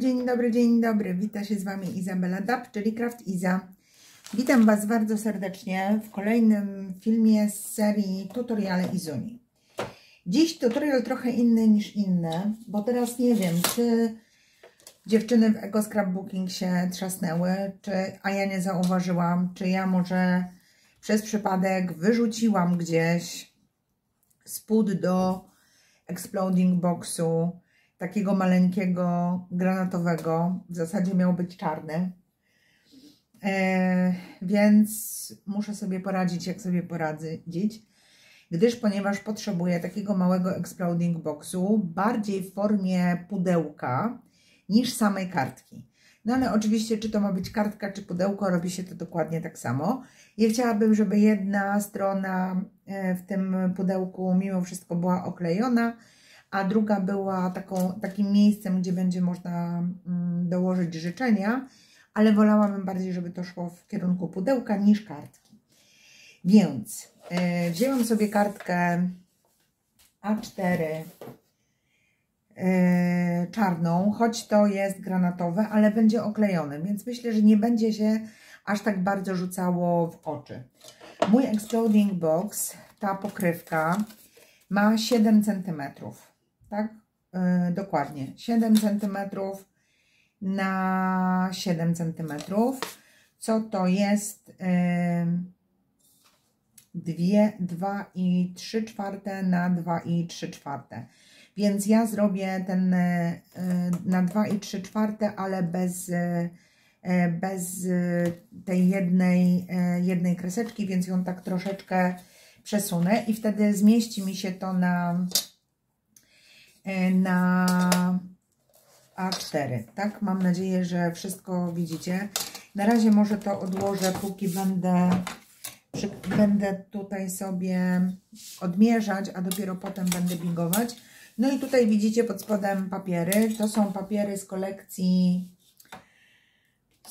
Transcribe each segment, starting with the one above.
dzień dobry, dzień dobry. Witam się z Wami Izabela Dab, czyli Craft Iza. Witam Was bardzo serdecznie w kolejnym filmie z serii Tutoriale Izuni. Dziś tutorial trochę inny niż inne, bo teraz nie wiem, czy dziewczyny w Ego Scrapbooking się trzasnęły, czy, a ja nie zauważyłam, czy ja może przez przypadek wyrzuciłam gdzieś spód do exploding boxu takiego maleńkiego, granatowego. W zasadzie miał być czarny. E, więc muszę sobie poradzić, jak sobie poradzić. Gdyż, ponieważ potrzebuję takiego małego exploding boxu, bardziej w formie pudełka niż samej kartki. No ale oczywiście, czy to ma być kartka, czy pudełko, robi się to dokładnie tak samo. Ja chciałabym, żeby jedna strona e, w tym pudełku mimo wszystko była oklejona, a druga była taką, takim miejscem, gdzie będzie można mm, dołożyć życzenia, ale wolałabym bardziej, żeby to szło w kierunku pudełka niż kartki. Więc yy, wzięłam sobie kartkę A4 yy, czarną, choć to jest granatowe, ale będzie oklejone, więc myślę, że nie będzie się aż tak bardzo rzucało w oczy. Mój Exploding Box, ta pokrywka ma 7 cm tak? Yy, dokładnie. 7 cm na 7 cm. Co to jest? Yy, 2, 2 i 3 czwarte na 2 i 3 czwarte. Więc ja zrobię ten yy, na 2 i 3 czwarte, ale bez, bez tej jednej, jednej kreseczki, więc ją tak troszeczkę przesunę i wtedy zmieści mi się to na E, na A4, tak? Mam nadzieję, że wszystko widzicie. Na razie może to odłożę, póki będę, przy, będę tutaj sobie odmierzać, a dopiero potem będę bigować. No i tutaj widzicie pod spodem papiery. To są papiery z kolekcji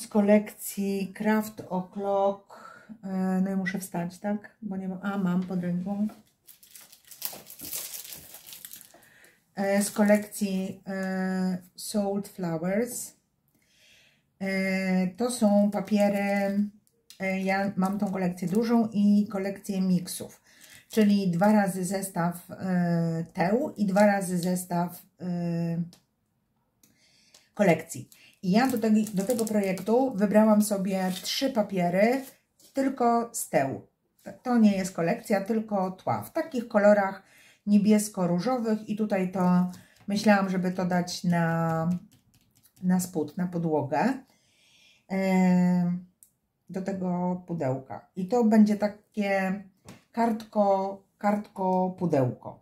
z kolekcji Craft O'Clock. E, no i muszę wstać, tak? Bo nie mam. A, mam pod ręką. E, z kolekcji e, Sold Flowers. E, to są papiery, ja mam tą kolekcję dużą i kolekcję miksów, czyli dwa razy zestaw teł i dwa razy zestaw kolekcji. I ja do tego, do tego projektu wybrałam sobie trzy papiery, tylko z teł. To nie jest kolekcja, tylko tła. W takich kolorach niebiesko-różowych i tutaj to myślałam, żeby to dać na, na spód, na podłogę do tego pudełka. I to będzie takie kartko, kartko pudełko.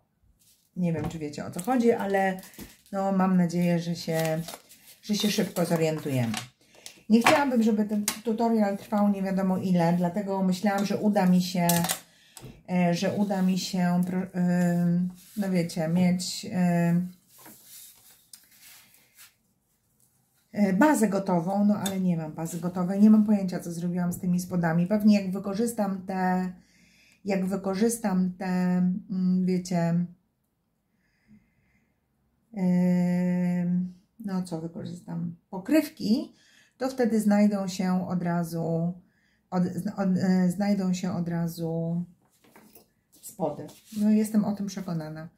Nie wiem, czy wiecie o co chodzi, ale no mam nadzieję, że się, że się szybko zorientujemy. Nie chciałabym, żeby ten tutorial trwał nie wiadomo ile, dlatego myślałam, że uda mi się że uda mi się, e, no wiecie, mieć e, bazę gotową, no ale nie mam bazy gotowej, nie mam pojęcia, co zrobiłam z tymi spodami. Pewnie jak wykorzystam te, jak wykorzystam te, mm, wiecie, no co wykorzystam, pokrywki, to wtedy znajdą się od razu, od, od, znajdą się od razu spody. No jestem o tym przekonana.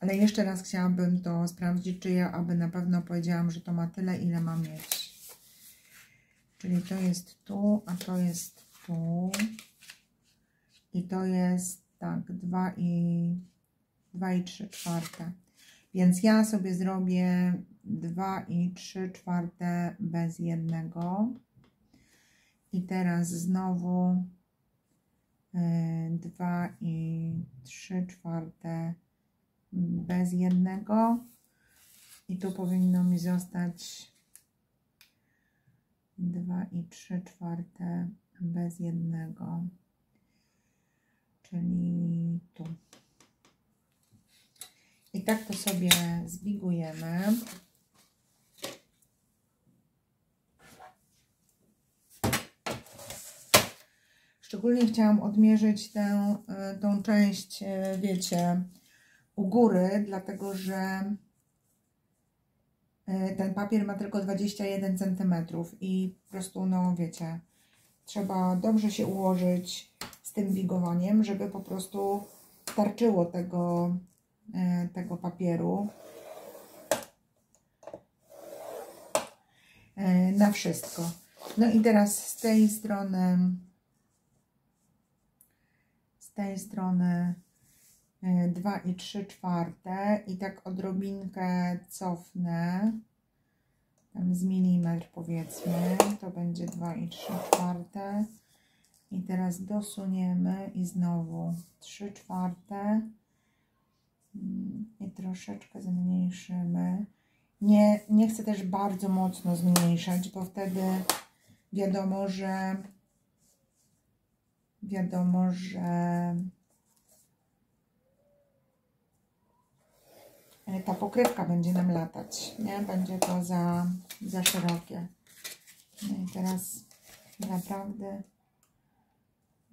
Ale jeszcze raz chciałabym to sprawdzić, czy ja aby na pewno powiedziałam, że to ma tyle, ile ma mieć. Czyli to jest tu, a to jest tu. I to jest tak, 2 i 2 i 3 czwarte. Więc ja sobie zrobię 2 i 3 czwarte bez jednego. I teraz znowu 2 i 3 czwarte bez jednego. I tu powinno mi zostać 2 i 3 czwarte bez jednego. Czyli tu. I tak to sobie zbigujemy Szczególnie chciałam odmierzyć tę e, tą część, e, wiecie, u góry, dlatego że E, ten papier ma tylko 21 cm i po prostu, no wiecie, trzeba dobrze się ułożyć z tym bigowaniem, żeby po prostu starczyło tego, tego papieru na wszystko. No i teraz z tej strony, z tej strony 2 i 3 czwarte. I tak odrobinkę cofnę. Tam z milimetr powiedzmy. To będzie 2 i 3 czwarte. I teraz dosuniemy i znowu 3 czwarte. I troszeczkę zmniejszymy. Nie, nie chcę też bardzo mocno zmniejszać, bo wtedy wiadomo, że wiadomo, że ta pokrywka będzie nam latać, nie? Będzie to za, za szerokie. No i teraz naprawdę,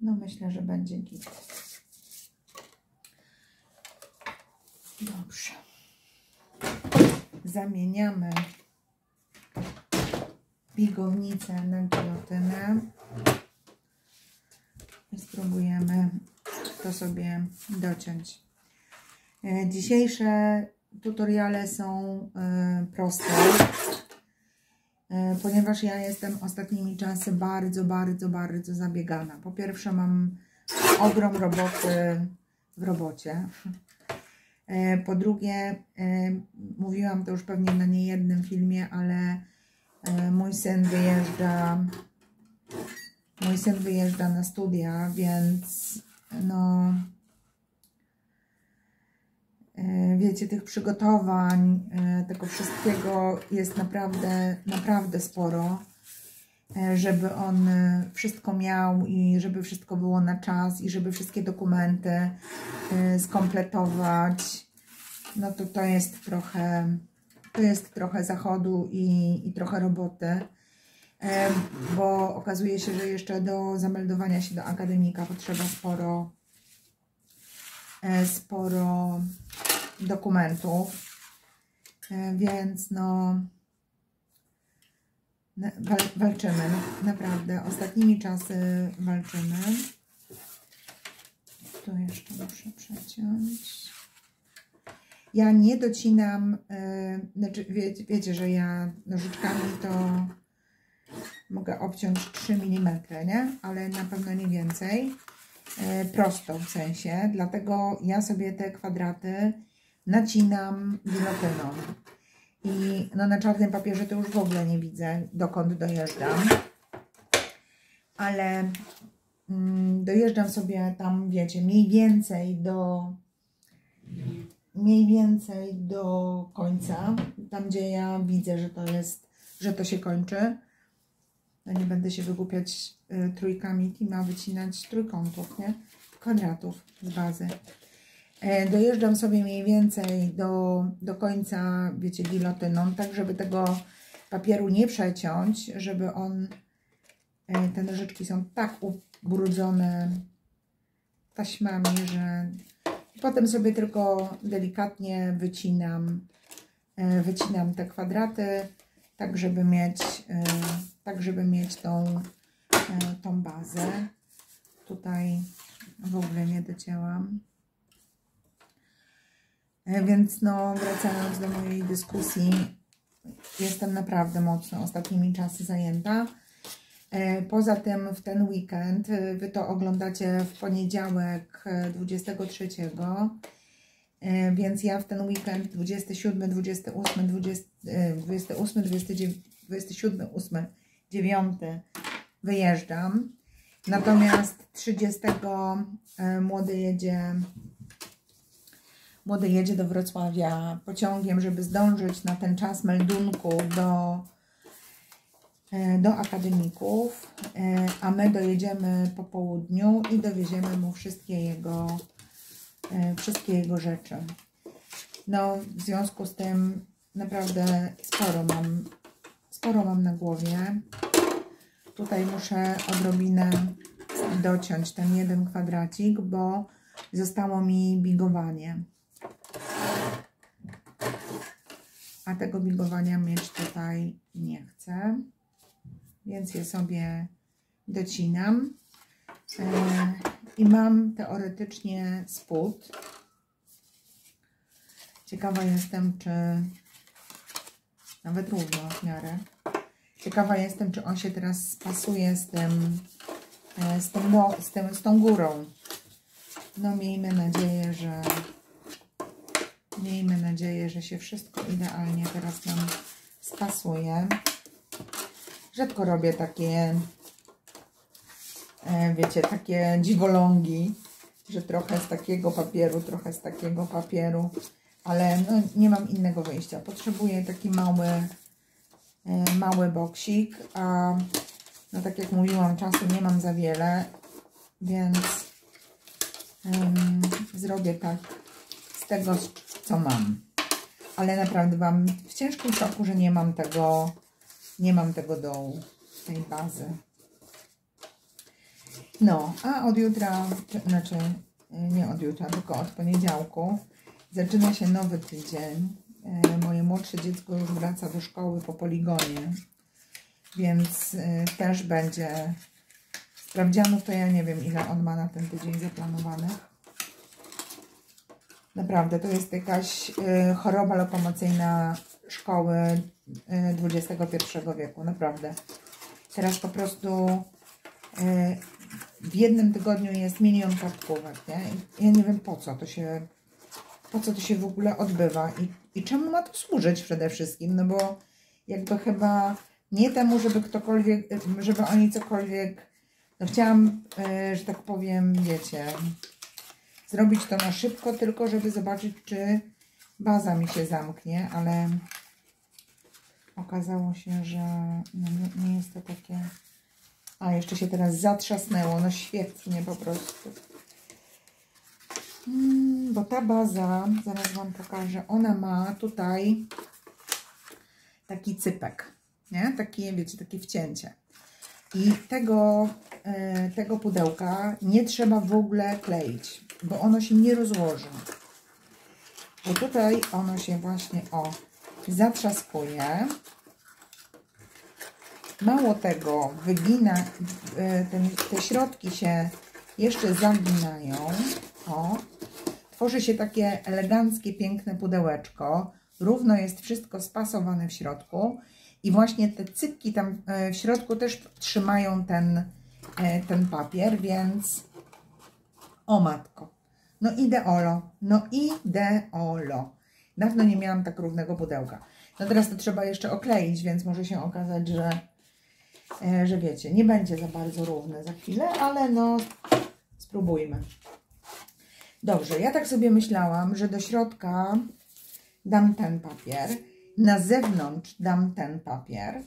no myślę, że będzie git. Dobrze. Zamieniamy bigownicę na gilotynę spróbujemy to sobie dociąć. E, dzisiejsze tutoriale są e, proste, e, ponieważ ja jestem ostatnimi czasy bardzo, bardzo, bardzo zabiegana. Po pierwsze mam ogrom roboty w robocie. Po drugie, mówiłam to już pewnie na niejednym filmie, ale mój syn wyjeżdża mój syn wyjeżdża na studia, więc no E, wiecie, tych przygotowań, e, tego wszystkiego jest naprawdę, naprawdę sporo, e, żeby on wszystko miał i żeby wszystko było na czas i żeby wszystkie dokumenty skompletować. No to to jest trochę, to jest trochę zachodu i, i trochę roboty, bo okazuje się, że jeszcze do zameldowania się do akademika potrzeba sporo, sporo dokumentów, e, więc no walczymy, naprawdę, ostatnimi czasy walczymy. Tu jeszcze muszę przeciąć. Ja nie docinam, znaczy wie, wiecie, że ja nożyczkami to mogę obciąć 3 mm, nie? Ale na pewno nie więcej. Yy, prosto w sensie, dlatego ja sobie te kwadraty nacinam gilotyną. I no, na czarnym papierze to już w ogóle nie widzę, dokąd dojeżdżam. Ale mm, dojeżdżam sobie tam, wiecie, mniej więcej do mniej więcej do końca, tam gdzie ja widzę, że to jest, że to się kończy. No nie będę się wygłupiać y, trójkami Tima, wycinać trójkątów, nie? Kwadratów z bazy. E, dojeżdżam sobie mniej więcej do, do końca, wiecie, gilotyną, tak żeby tego papieru nie przeciąć, żeby on, e, te nożyczki są tak ubrudzone taśmami, że potem sobie tylko delikatnie wycinam, e, wycinam te kwadraty, tak żeby mieć, tak żeby mieć tą, tą bazę. Tutaj w ogóle nie docięłam. E, więc no, wracając do mojej dyskusji, jestem naprawdę mocno ostatnimi czasy zajęta. E, poza tym w ten weekend, e, Wy to oglądacie w poniedziałek 23, więc ja w ten weekend 27, 28, 20, 28, 29, 27, 8, 9 wyjeżdżam. Natomiast 30 młody jedzie Młody jedzie do Wrocławia pociągiem, żeby zdążyć na ten czas meldunku do, e, do akademików, e, a my dojedziemy po południu i dowieziemy mu wszystkie jego, e, wszystkie jego rzeczy. No, w związku z tym naprawdę sporo mam, sporo mam na głowie. Tutaj muszę odrobinę dociąć ten jeden kwadracik, bo zostało mi bigowanie. a tego bigowania mieć tutaj nie chcę, więc je sobie docinam e, i mam teoretycznie spód. Ciekawa jestem, czy nawet równo w miarę. Ciekawa jestem, czy on się teraz spasuje z tym, e, z, tym, z, tym, z tą górą. No miejmy nadzieję, że miejmy nadzieję, że się wszystko idealnie teraz nam spasuje. Rzadko robię takie, e, wiecie, takie dziwolągi, że trochę z takiego papieru, trochę z takiego papieru, ale no, nie mam innego wyjścia. Potrzebuję taki mały, e, mały boksik, a no tak jak mówiłam, czasu nie mam za wiele, więc um, zrobię tak z tego, co mam. Ale naprawdę Wam w ciężkim szoku, że nie mam tego, nie mam tego dołu, tej bazy. No, a od jutra, znaczy nie od jutra, tylko od poniedziałku zaczyna się nowy tydzień. E, moje młodsze dziecko już wraca do szkoły po poligonie, więc e, też będzie sprawdzianów, to ja nie wiem ile on ma na ten tydzień zaplanowanych. Naprawdę, to jest jakaś y, choroba lokomocyjna szkoły XXI wieku, naprawdę. Teraz po prostu w jednym tygodniu jest milion kartkówek, nie? ja nie wiem po co to się, po co to się w ogóle odbywa i, i czemu ma to służyć przede wszystkim, no bo jakby chyba nie temu, żeby ktokolwiek, żeby oni cokolwiek, no chciałam, że tak powiem, wiecie, zrobić to na szybko, tylko żeby zobaczyć, czy baza mi się zamknie, ale okazało się, że no nie, nie jest to takie... A, jeszcze się teraz zatrzasnęło, no świetnie po prostu. Hmm, bo ta baza, zaraz Wam pokażę, ona ma tutaj taki cypek, nie? Takie, wiecie, takie wcięcie. I tego, e, tego pudełka nie trzeba w ogóle kleić bo ono się nie rozłoży. Bo tutaj ono się właśnie, o, zatrzaskuje. Mało tego, wygina, e, te środki się jeszcze zaginają. O, tworzy się takie eleganckie, piękne pudełeczko. Równo jest wszystko spasowane w środku. I właśnie te cypki tam e, w środku też trzymają ten, e, ten papier, więc o matko. No ideolo. No ideolo. Dawno nie miałam tak równego pudełka. No teraz to trzeba jeszcze okleić, więc może się okazać, że, e, że wiecie, nie będzie za bardzo równe za chwilę, ale no spróbujmy. Dobrze, ja tak sobie myślałam, że do środka dam ten papier, na zewnątrz dam ten papier,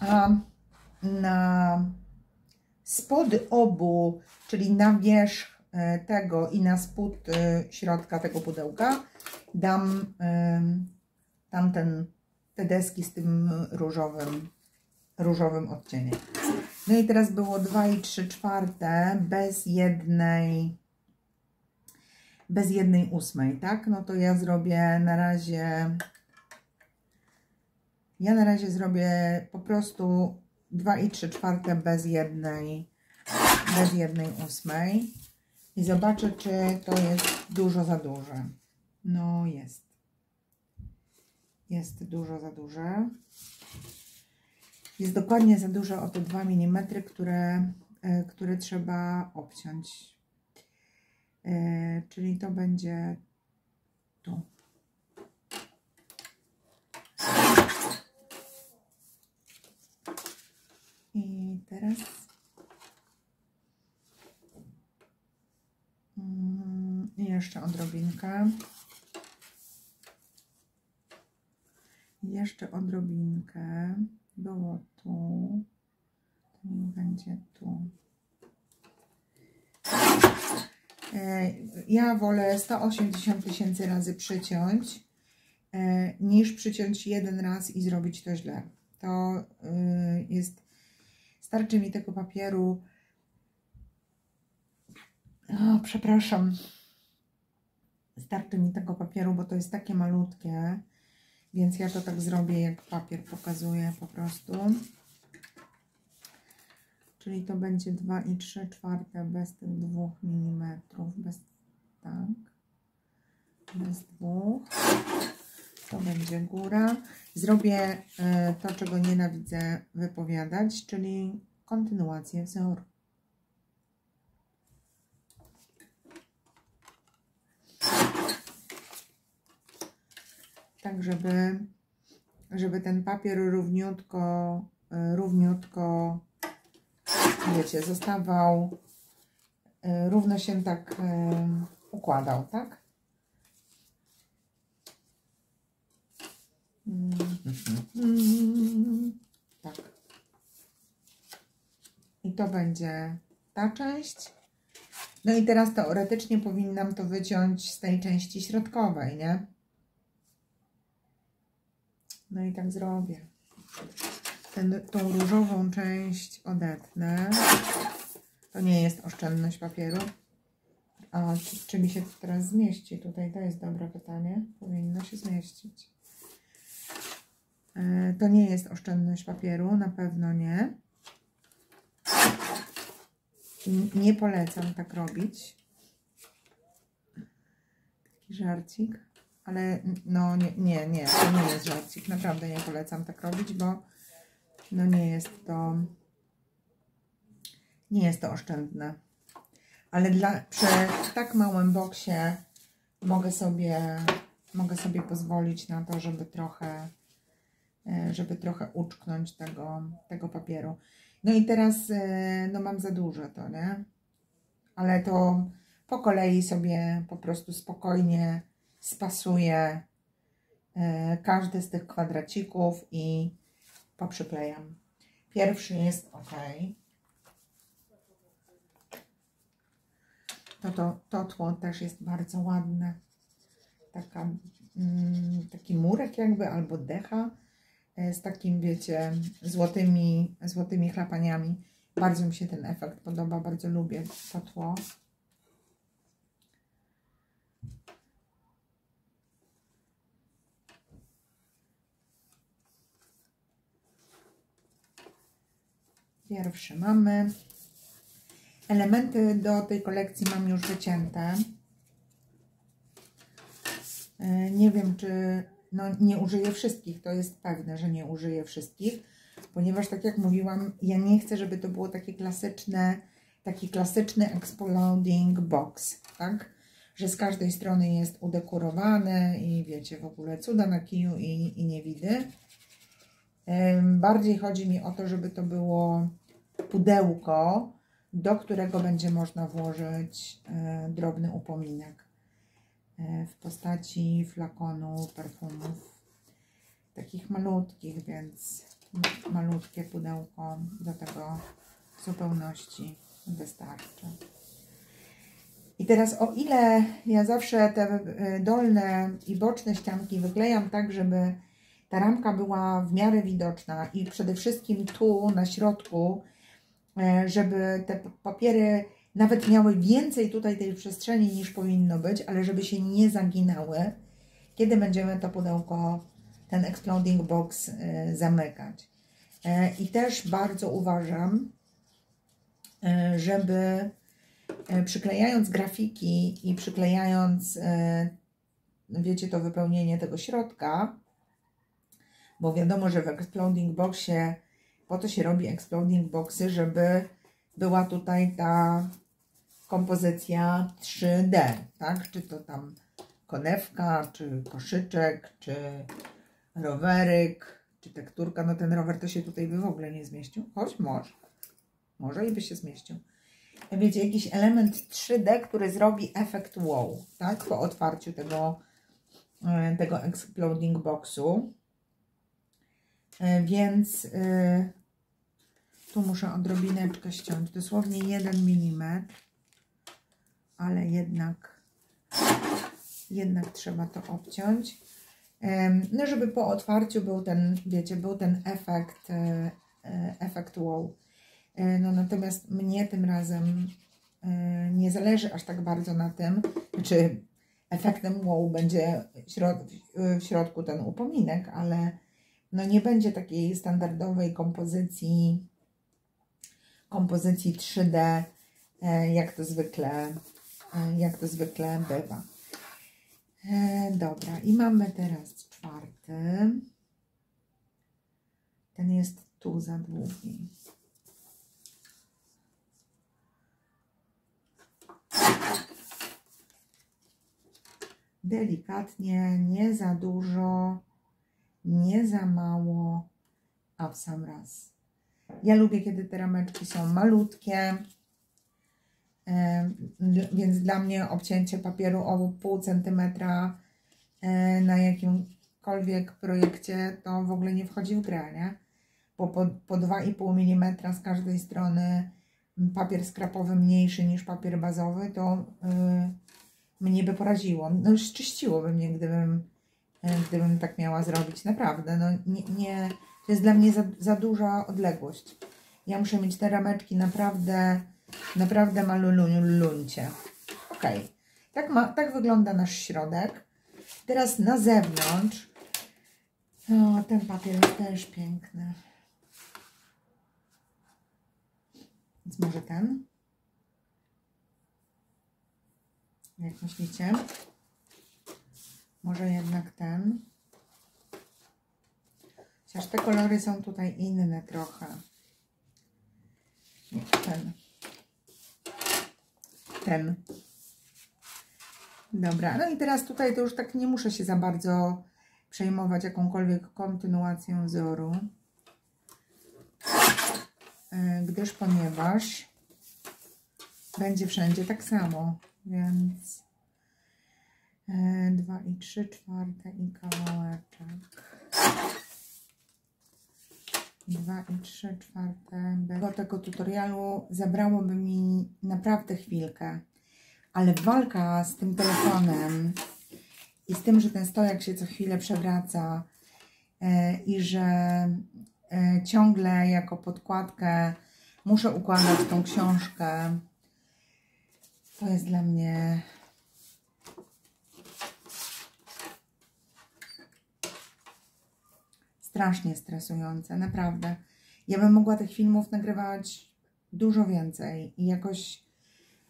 a na spody obu, czyli na wierzch E, tego i na spód e, środka tego pudełka dam tamten, te deski z tym różowym, różowym odcieniem. No i teraz było 2 i 3 czwarte bez jednej bez jednej ósmej, tak? No to ja zrobię na razie ja na razie zrobię po prostu 2 i 3 czwarte bez jednej bez jednej ósmej i zobaczę, czy to jest dużo za duże. No jest. Jest dużo za duże. Jest dokładnie za duże o te 2 mm, które, e, które trzeba obciąć. E, czyli to będzie tu. I teraz I jeszcze odrobinkę. Jeszcze odrobinkę. Było tu. To będzie tu. E, ja wolę 180 tysięcy razy przyciąć, e, niż przyciąć jeden raz i zrobić to źle. To e, jest, starczy mi tego papieru. O, przepraszam, starczy mi tego papieru, bo to jest takie malutkie. Więc ja to tak zrobię, jak papier pokazuje po prostu. Czyli to będzie 2 i 3 czwarte bez tych 2 mm. Bez, tak. Bez dwóch. To będzie góra. Zrobię e, to, czego nienawidzę wypowiadać, czyli kontynuację wzoru. Tak, żeby, żeby ten papier równiutko, e, równiutko, wiecie, zostawał, e, równo się tak układał, tak? Tak. I to będzie ta część. No i teraz teoretycznie powinnam to wyciąć z tej części środkowej, nie? No i tak zrobię. Ten, tą różową część odetnę. To nie jest oszczędność papieru. A czy, czy mi się teraz zmieści tutaj? To jest dobre pytanie. Powinno się zmieścić. E, to nie jest oszczędność papieru, na pewno nie. Nie polecam tak robić. Taki żarcik. Ale no nie, nie, nie, to nie jest żarcik. Naprawdę nie polecam tak robić, bo no nie jest to nie jest to oszczędne. Ale dla, przy tak małym boksie mogę sobie mogę sobie pozwolić na to, żeby trochę E, żeby trochę uczknąć tego, tego papieru. No i teraz e, no mam za dużo to, nie? Ale to po kolei sobie po prostu spokojnie spasuję e, każdy z tych kwadracików i poprzyklejam. Pierwszy jest ok. To, to, to tło też jest bardzo ładne. Taka, mm, taki murek jakby, albo decha E, z takim, wiecie, złotymi, złotymi chlapaniami. Bardzo mi się ten efekt podoba, bardzo lubię to tło. Pierwszy mamy. Elementy do tej kolekcji mam już wycięte. E, nie wiem, czy no nie użyję wszystkich, to jest pewne, że nie użyję wszystkich, ponieważ tak jak mówiłam, ja nie chcę, żeby to było takie klasyczne, taki klasyczny exploding box, tak? Że z każdej strony jest udekorowane i wiecie, w ogóle cuda na kiju i, i niewidy. Bardziej chodzi mi o to, żeby to było pudełko, do którego będzie można włożyć e, drobny upominek. E, w postaci flakonu perfumów takich malutkich, więc malutkie pudełko do tego w zupełności wystarczy. I teraz o ile ja zawsze te e, dolne i boczne ścianki wyklejam tak, żeby ta ramka była w miarę widoczna i przede wszystkim tu na środku, e, żeby te papiery nawet miały więcej tutaj tej przestrzeni niż powinno być, ale żeby się nie zaginały, kiedy będziemy to pudełko, ten exploding box y, zamykać. E, I też bardzo uważam, e, żeby e, przyklejając grafiki i przyklejając, wiecie, to wypełnienie tego środka, bo wiadomo, że w exploding boxie, po to się robi exploding boxy, żeby była tutaj ta kompozycja 3D, tak? Czy to tam konewka, czy koszyczek, czy roweryk, czy tekturka. No ten rower to się tutaj by w ogóle nie zmieścił, choć może. Może i by się zmieścił. Wiecie, jakiś element 3D, który zrobi efekt wow, tak? Po otwarciu tego, e, tego exploding boxu. E, więc yy, tu muszę odrobineczkę ściąć, dosłownie 1 mm ale jednak, jednak trzeba to obciąć. No, żeby po otwarciu był ten, wiecie, był ten efekt, e, e, efekt wow. No, natomiast mnie tym razem nie zależy aż tak bardzo na tym, czy efektem wow będzie w środku ten upominek, ale no nie będzie takiej standardowej kompozycji kompozycji 3D, e, jak to zwykle, e, jak to zwykle bywa. E, dobra, i mamy teraz czwarty. Ten jest tu za długi. Delikatnie, nie za dużo, nie za mało, a w sam raz. Ja lubię, kiedy te rameczki są malutkie, więc dla mnie obcięcie papieru o pół centymetra e, na jakimkolwiek projekcie to w ogóle nie wchodzi w grę, nie? Bo po, po 2,5 mm z każdej strony papier skrapowy mniejszy niż papier bazowy, to yy, mnie by poraziło. No już czyściłoby mnie, gdybym, gdybym tak miała zrobić. Naprawdę, no nie, nie to jest dla mnie za, za duża odległość. Ja muszę mieć te rameczki naprawdę, naprawdę maluluncie. Ok. Tak, ma, tak wygląda nasz środek. Teraz na zewnątrz. O, ten papier jest też piękny. Więc może ten? Jak myślicie? Może jednak ten? Chociaż te kolory są tutaj inne trochę. Ten. Ten. Dobra, no i teraz tutaj to już tak nie muszę się za bardzo przejmować jakąkolwiek kontynuacją wzoru. E, gdyż ponieważ będzie wszędzie tak samo, więc 2 e, i 3 czwarte i kawałeczek. 2 i 3 czwarte. Do tego tutorialu zabrałoby mi naprawdę chwilkę, ale walka z tym telefonem i z tym, że ten stojak się co chwilę przewraca e, i że e, ciągle jako podkładkę muszę układać tą książkę, to jest dla mnie strasznie stresujące, naprawdę. Ja bym mogła tych filmów nagrywać dużo więcej i jakoś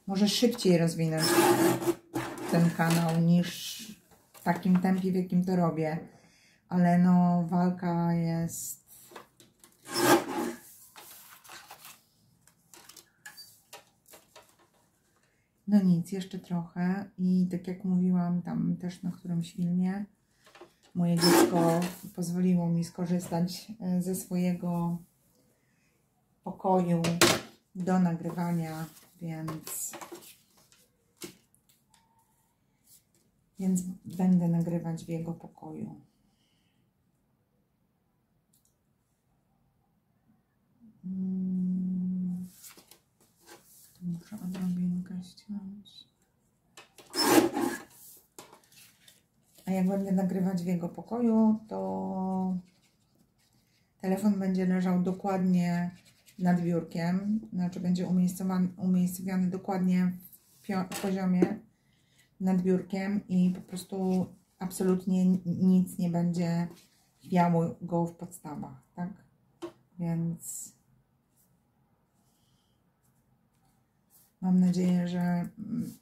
może szybciej rozwinąć ten kanał niż w takim tempie, w jakim to robię. Ale no, walka jest... No nic, jeszcze trochę i tak jak mówiłam tam też na którymś filmie, moje dziecko pozwoliło mi skorzystać e, ze swojego pokoju do nagrywania, więc, więc będę nagrywać w jego pokoju. Hmm. Muszę odrobinkę ściąć. A jak będę nagrywać w jego pokoju, to telefon będzie leżał dokładnie nad biurkiem, znaczy będzie umiejscowiony dokładnie w poziomie nad biurkiem i po prostu absolutnie nic nie będzie chwiało go w podstawach, tak? Więc mam nadzieję, że mm,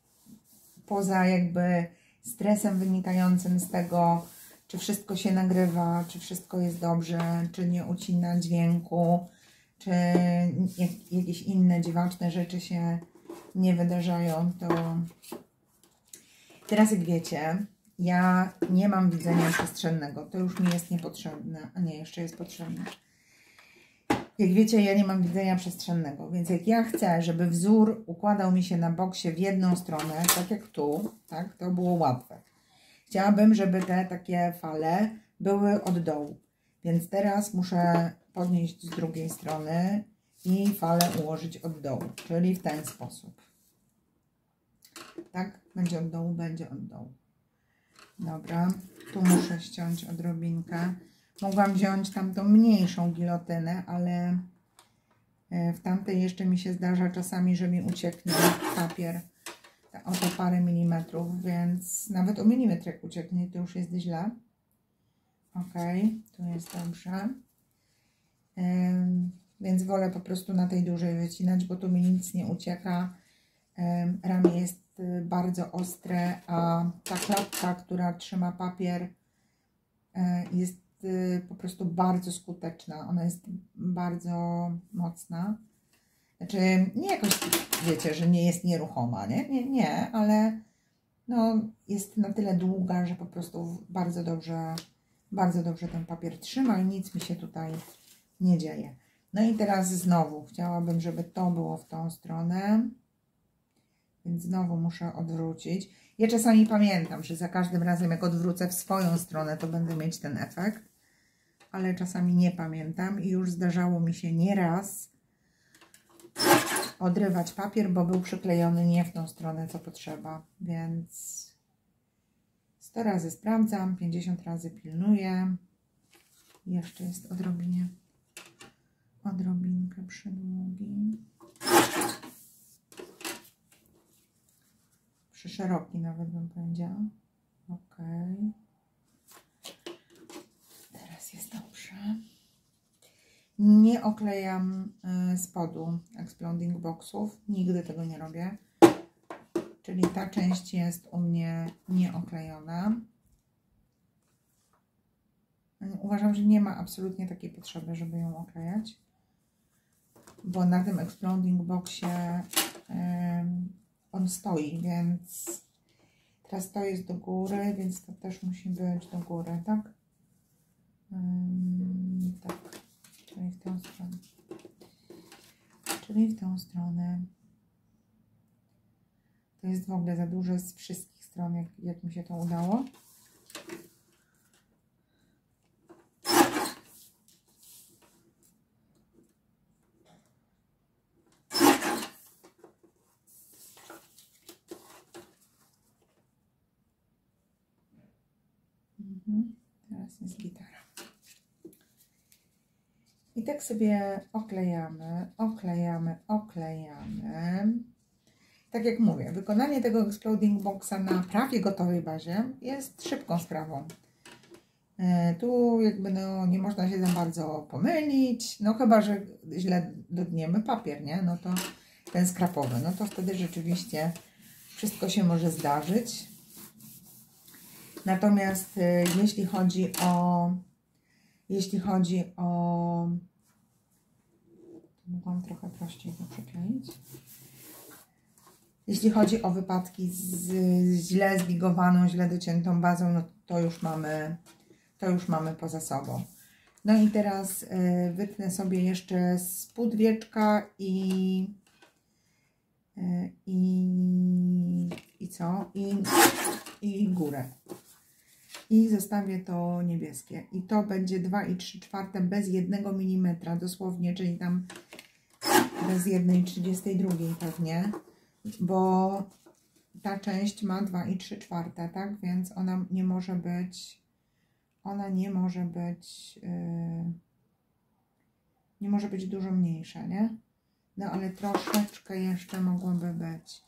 poza jakby stresem wynikającym z tego, czy wszystko się nagrywa, czy wszystko jest dobrze, czy nie ucina dźwięku, czy jak, jakieś inne dziwaczne rzeczy się nie wydarzają, to teraz jak wiecie, ja nie mam widzenia przestrzennego. To już mi jest niepotrzebne, a nie, jeszcze jest potrzebne. Jak wiecie, ja nie mam widzenia przestrzennego, więc jak ja chcę, żeby wzór układał mi się na boksie w jedną stronę, tak jak tu, tak, to było łatwe. Chciałabym, żeby te takie fale były od dołu, więc teraz muszę podnieść z drugiej strony i falę ułożyć od dołu, czyli w ten sposób. Tak, będzie od dołu, będzie od dołu. Dobra, tu muszę ściąć odrobinkę. Mogłam wziąć tamtą mniejszą gilotynę, ale e, w tamtej jeszcze mi się zdarza czasami, że mi ucieknie papier. o te parę milimetrów, więc nawet o milimetr jak ucieknie, to już jest źle. Ok, tu jest dobrze. więc wolę po prostu na tej dużej wycinać, bo tu mi nic nie ucieka. ramię jest y, bardzo ostre, a ta klapka, która trzyma papier e, jest po prostu bardzo skuteczna. Ona jest bardzo mocna. Znaczy, nie jakoś, wiecie, że nie jest nieruchoma, nie? Nie, nie ale no, jest na tyle długa, że po prostu bardzo dobrze, bardzo dobrze ten papier trzyma i nic mi się tutaj nie dzieje. No i teraz znowu chciałabym, żeby to było w tą stronę, więc znowu muszę odwrócić. Ja czasami pamiętam, że za każdym razem jak odwrócę w swoją stronę, to będę mieć ten efekt, ale czasami nie pamiętam i już zdarzało mi się nieraz, odrywać papier, bo był przyklejony nie w tą stronę, co potrzeba, więc 100 razy sprawdzam, 50 razy pilnuję. Jeszcze jest odrobinie, odrobinkę przydługi. Przy szeroki nawet bym powiedziała. Ok. Teraz jest dobrze. Nie oklejam e, spodu exploding boxów. Nigdy tego nie robię. Czyli ta część jest u mnie nieoklejona. Uważam, że nie ma absolutnie takiej potrzeby, żeby ją oklejać. Bo na tym exploding boxie on stoi, więc teraz to jest do góry, więc to też musi być do góry, tak? Tak czyli w tę stronę. Czyli w tą stronę. To jest w ogóle za duże z wszystkich stron, jak, jak mi się to udało. Mhm. Teraz jest gitara. I tak sobie oklejamy, oklejamy, oklejamy. Tak jak mówię, wykonanie tego Exploding Boxa na prawie gotowej bazie jest szybką sprawą. E, tu jakby no, nie można się za bardzo pomylić, no chyba, że źle dodniemy papier, nie? No to ten skrapowy, no to wtedy rzeczywiście wszystko się może zdarzyć. Natomiast e, jeśli chodzi o jeśli chodzi o... Mogłam trochę prościej to przykleić. Jeśli chodzi o wypadki z źle zbigowaną, źle dociętą bazą, no to już mamy, to już mamy poza sobą. No i teraz y, wytnę sobie jeszcze spód wieczka i, y, i, i co? I, i górę i zostawię to niebieskie. I to będzie 2,3 czwarte bez 1 mm dosłownie, czyli tam bez 1,32 pewnie, bo ta część ma 2,3 czwarte, tak? Więc ona nie może być, ona nie może być, yy, nie może być dużo mniejsza, nie? No ale troszeczkę jeszcze mogłoby być.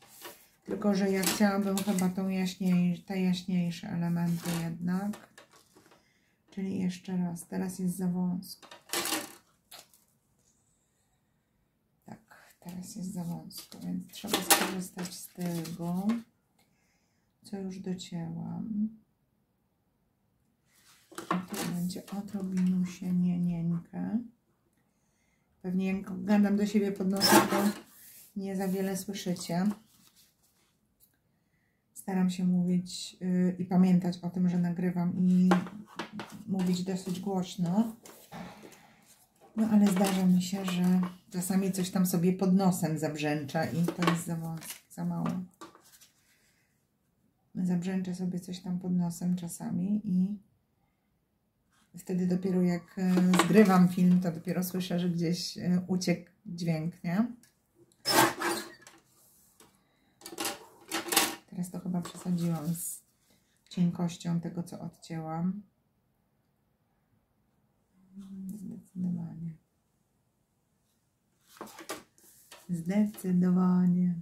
Tylko, że ja chciałabym chyba tą jaśniej, te jaśniejsze elementy jednak. Czyli jeszcze raz, teraz jest za wąsko. Tak, teraz jest za wąsko, więc trzeba skorzystać z tego, co już docięłam. I tu będzie odrobinusie nienieńkę. Pewnie jak gadam do siebie pod nosem, to nie za wiele słyszycie staram się mówić yy, i pamiętać o tym, że nagrywam i mówić dosyć głośno. No ale zdarza mi się, że czasami coś tam sobie pod nosem zabrzęcza i to jest za, za mało. Zabrzęczę sobie coś tam pod nosem czasami i wtedy dopiero jak y, zgrywam film, to dopiero słyszę, że gdzieś y, uciekł dźwięk, nie? Teraz to chyba przesadziłam z cienkością tego, co odcięłam. Zdecydowanie. Zdecydowanie.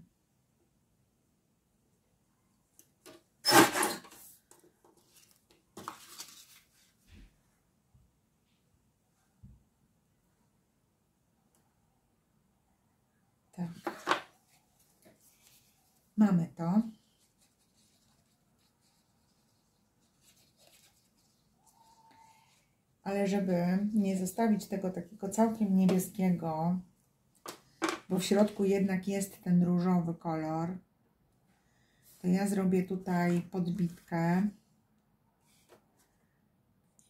Tak. Mamy to. Ale żeby nie zostawić tego takiego całkiem niebieskiego, bo w środku jednak jest ten różowy kolor, to ja zrobię tutaj podbitkę.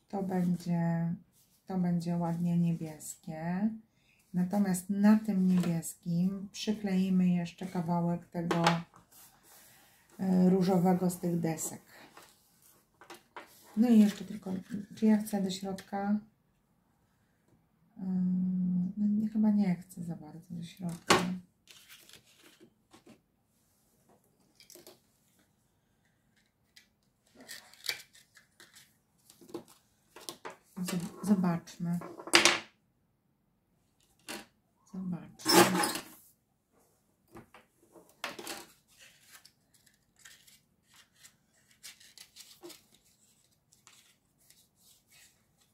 To będzie, to będzie ładnie niebieskie. Natomiast na tym niebieskim przykleimy jeszcze kawałek tego e, różowego z tych desek. No i jeszcze tylko, czy ja chcę do środka? No, chyba nie chcę za bardzo do środka. Zobaczmy. Zobaczmy.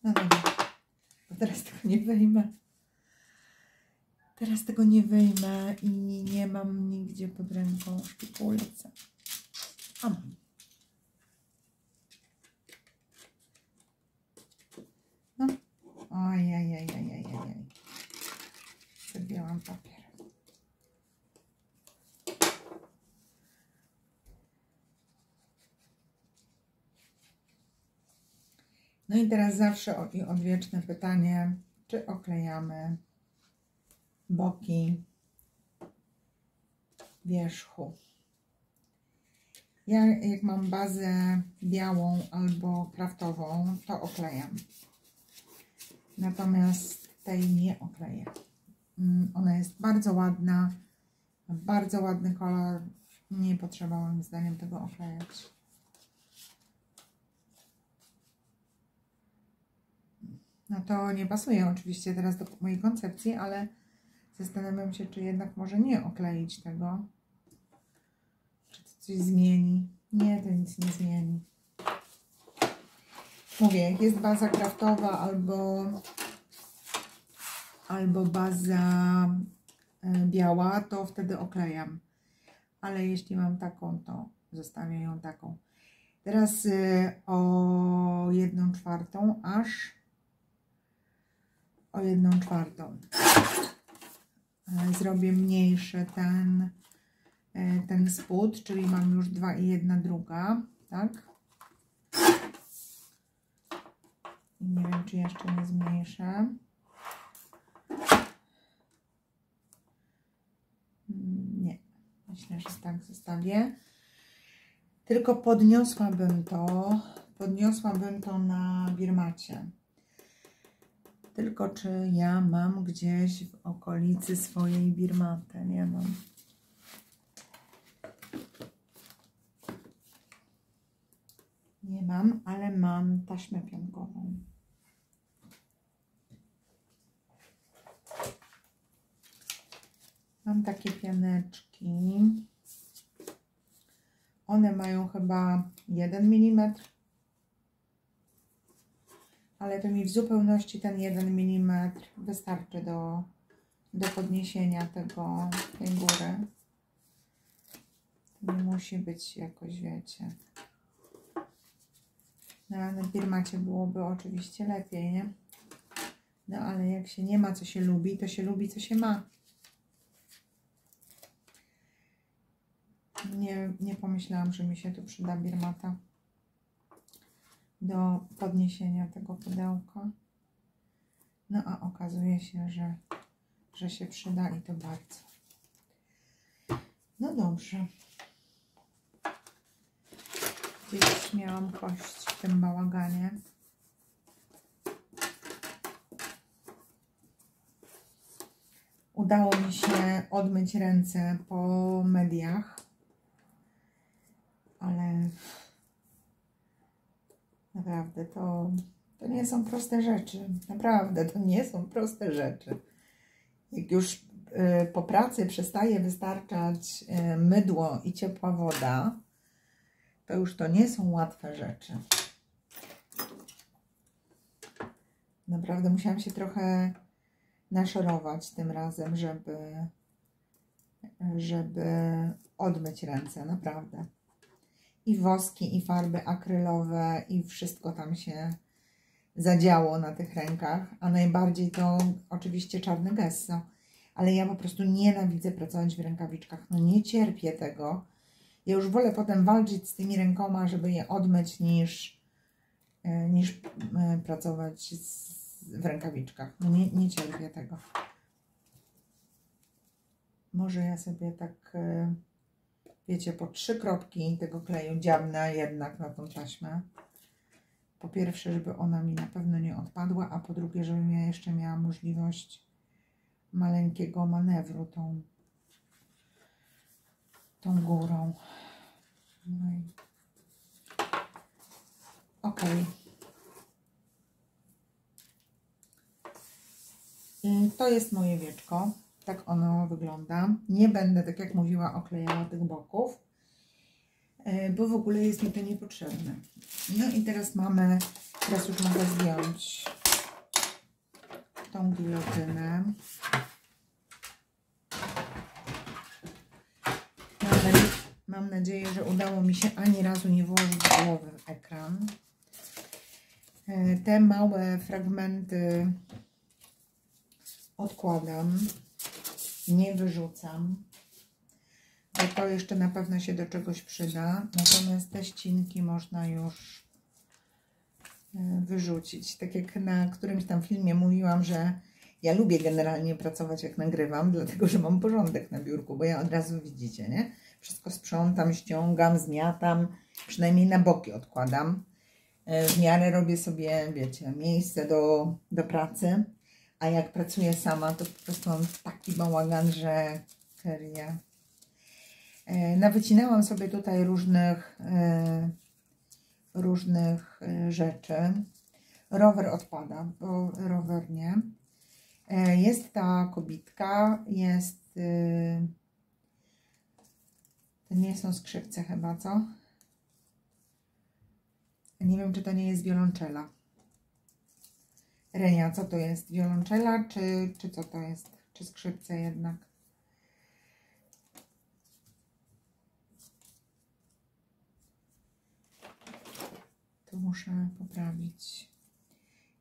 No dobra. Teraz tego nie wyjmę. Teraz tego nie wyjmę i nie mam nigdzie pod ręką szpikulce. A mam. No. Ojej, Zrobiłam papier. No i teraz zawsze odwieczne pytanie, czy oklejamy boki wierzchu. Ja jak mam bazę białą albo kraftową, to oklejam. Natomiast tej nie okleję. Mm, ona jest bardzo ładna, bardzo ładny kolor. Nie potrzeba moim zdaniem tego oklejać. No to nie pasuje oczywiście teraz do mojej koncepcji, ale zastanawiam się, czy jednak może nie okleić tego. Czy to coś zmieni? Nie, to nic nie zmieni. Mówię, jak jest baza kraftowa albo, albo baza e, biała, to wtedy oklejam. Ale jeśli mam taką, to zostawię ją taką. Teraz e, o jedną czwartą aż o jedną czwartą. E, zrobię mniejszy ten, e, ten spód, czyli mam już dwa i jedna druga, tak? Nie wiem, czy jeszcze nie zmniejszę. Mm, nie, myślę, że tak zostawię. Tylko podniosłabym to, podniosłabym to na birmacie. Tylko czy ja mam gdzieś w okolicy swojej birmaty? Nie mam. Nie mam, ale mam taśmę piankową. Mam takie pianeczki. One mają chyba 1 mm ale to mi w zupełności ten 1 mm wystarczy do, do podniesienia tego, tej góry. To nie musi być jakoś, wiecie. No, na firmacie byłoby oczywiście lepiej, nie? No, ale jak się nie ma, co się lubi, to się lubi, co się ma. Nie, nie pomyślałam, że mi się tu przyda birmata do podniesienia tego pudełka. No a okazuje się, że, że się przyda i to bardzo. No dobrze. Gdzieś miałam kość w tym bałaganie. Udało mi się odmyć ręce po mediach, ale Naprawdę, to, to nie są proste rzeczy. Naprawdę, to nie są proste rzeczy. Jak już y, po pracy przestaje wystarczać y, mydło i ciepła woda, to już to nie są łatwe rzeczy. Naprawdę musiałam się trochę naszorować tym razem, żeby, żeby odmyć ręce, naprawdę. I woski, i farby akrylowe, i wszystko tam się zadziało na tych rękach, a najbardziej to oczywiście czarne gesso. Ale ja po prostu nienawidzę pracować w rękawiczkach. No nie cierpię tego. Ja już wolę potem walczyć z tymi rękoma, żeby je odmyć, niż, e, niż e, pracować z, w rękawiczkach. No nie, nie cierpię tego. Może ja sobie tak, e, wiecie, po trzy kropki tego kleju dziabnę jednak na tą taśmę. Po pierwsze, żeby ona mi na pewno nie odpadła, a po drugie, żebym ja jeszcze miała możliwość maleńkiego manewru tą, tą górą. No i... Ok. I to jest moje wieczko. Tak ono wygląda. Nie będę, tak jak mówiła, oklejała tych boków, e, bo w ogóle jest mi to niepotrzebne. No i teraz mamy, teraz już mogę zdjąć tą gilotynę. Mam, nadzieję, że udało mi się ani razu nie włożyć głowy w ekran. E, te małe fragmenty odkładam, nie wyrzucam, bo to jeszcze na pewno się do czegoś przyda. Natomiast te ścinki można już e, wyrzucić. Tak jak na którymś tam filmie mówiłam, że ja lubię generalnie pracować jak nagrywam, dlatego że mam porządek na biurku, bo ja od razu widzicie, nie? Wszystko sprzątam, ściągam, zmiatam, przynajmniej na boki odkładam. E, w miarę robię sobie, wiecie, miejsce do, do pracy. A jak pracuję sama, to po prostu mam taki bałagan, że keria. E, nawycinałam sobie tutaj różnych, e, różnych e, rzeczy. Rower odpada, bo rower nie. Jest ta kobitka, jest... To nie są skrzypce chyba, co? Nie wiem, czy to nie jest wiolonczela. Renia, co to jest? Wiolonczela, czy, czy co to jest? Czy skrzypce jednak? Tu muszę poprawić.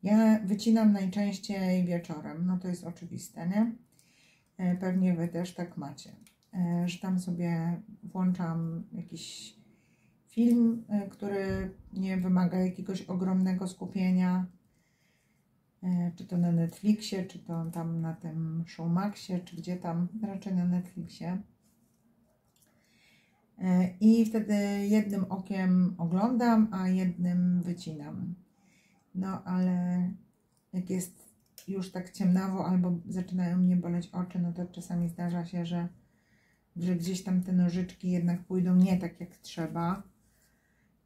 Ja wycinam najczęściej wieczorem, no to jest oczywiste, nie? E, pewnie Wy też tak macie, e, że tam sobie włączam jakiś film, e, który nie wymaga jakiegoś ogromnego skupienia, czy to na Netflixie, czy to tam na tym Showmaxie, czy gdzie tam, raczej na Netflixie. E, I wtedy jednym okiem oglądam, a jednym wycinam. No ale jak jest już tak ciemnawo albo zaczynają mnie boleć oczy, no to czasami zdarza się, że, że gdzieś tam te nożyczki jednak pójdą nie tak jak trzeba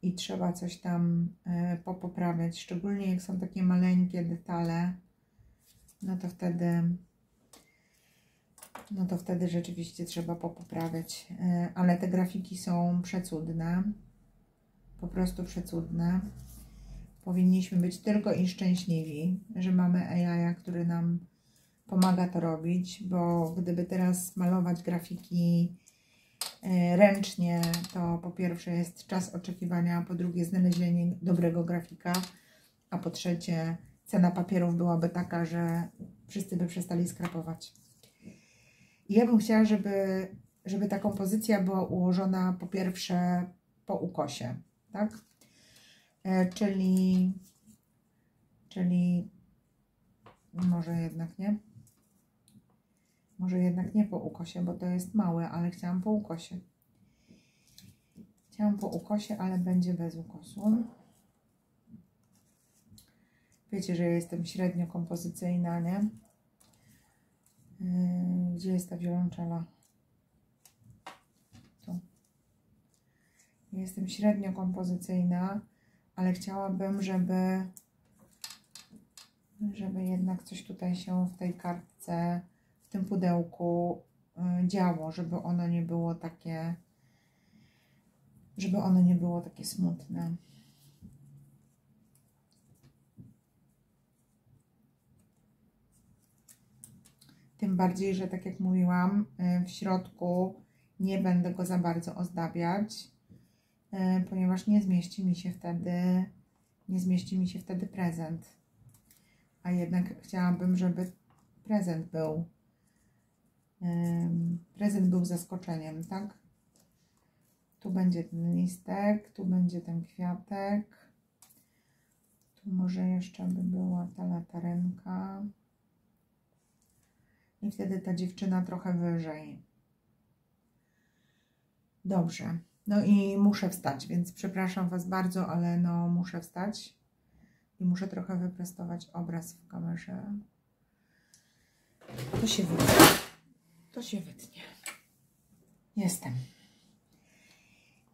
i trzeba coś tam e, popoprawiać, szczególnie jak są takie maleńkie detale, no to wtedy no to wtedy rzeczywiście trzeba popoprawiać. E, ale te grafiki są przecudne, po prostu przecudne. Powinniśmy być tylko i szczęśliwi, że mamy AI, który nam pomaga to robić, bo gdyby teraz malować grafiki ręcznie, to po pierwsze jest czas oczekiwania, po drugie znalezienie dobrego grafika, a po trzecie cena papierów byłaby taka, że wszyscy by przestali skrapować. I ja bym chciała, żeby, żeby ta kompozycja była ułożona po pierwsze po ukosie, tak? E, czyli, czyli może jednak nie. Może jednak nie po ukosie, bo to jest małe, ale chciałam po ukosie. Chciałam po ukosie, ale będzie bez ukosu. Wiecie, że ja jestem średnio kompozycyjna, nie? Yy, gdzie jest ta wiolonczela? Tu. Jestem średnio kompozycyjna, ale chciałabym, żeby żeby jednak coś tutaj się w tej kartce w tym pudełku y, działo, żeby ono nie było takie, żeby ono nie było takie smutne. Tym bardziej, że tak jak mówiłam, y, w środku nie będę go za bardzo ozdabiać, y, ponieważ nie zmieści mi się wtedy, nie zmieści mi się wtedy prezent. A jednak chciałabym, żeby prezent był, prezent był zaskoczeniem, tak? Tu będzie ten listek, tu będzie ten kwiatek. Tu może jeszcze by była ta latarenka. I wtedy ta dziewczyna trochę wyżej. Dobrze. No i muszę wstać, więc przepraszam Was bardzo, ale no muszę wstać. I muszę trochę wyprostować obraz w kamerze. To się wytnie. To się wytnie. Jestem.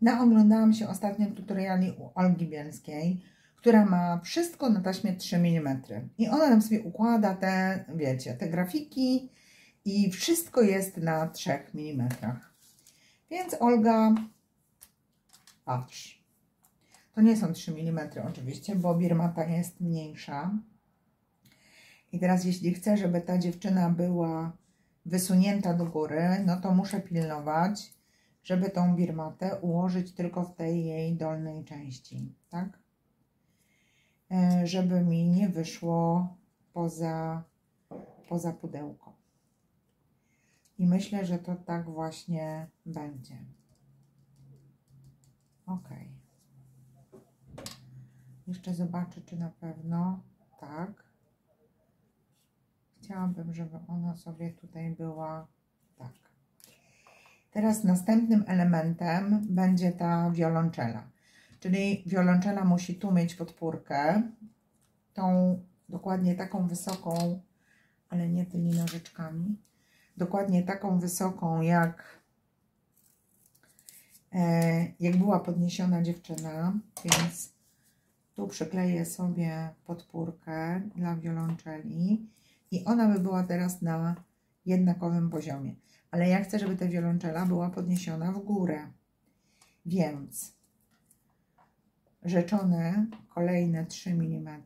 Naoglądałam się ostatnio tutoriali u Olgi Bielskiej, która ma wszystko na taśmie 3 mm. I ona nam sobie układa te, wiecie, te grafiki i wszystko jest na 3 mm. Więc Olga, patrz. To nie są 3 mm oczywiście, bo birmata jest mniejsza. I teraz jeśli chcę, żeby ta dziewczyna była wysunięta do góry, no to muszę pilnować, żeby tą birmatę ułożyć tylko w tej jej dolnej części, tak? E, żeby mi nie wyszło poza, poza pudełko. I myślę, że to tak właśnie będzie. Ok. Jeszcze zobaczę, czy na pewno tak. Chciałabym, żeby ona sobie tutaj była tak. Teraz następnym elementem będzie ta wiolonczela. Czyli wiolonczela musi tu mieć podpórkę, tą dokładnie taką wysoką, ale nie tymi nożyczkami, dokładnie taką wysoką jak, e, jak była podniesiona dziewczyna, więc tu przykleję sobie podpórkę dla wiolonczeli i ona by była teraz na jednakowym poziomie. Ale ja chcę, żeby ta wiolonczela była podniesiona w górę. Więc rzeczone kolejne 3 mm,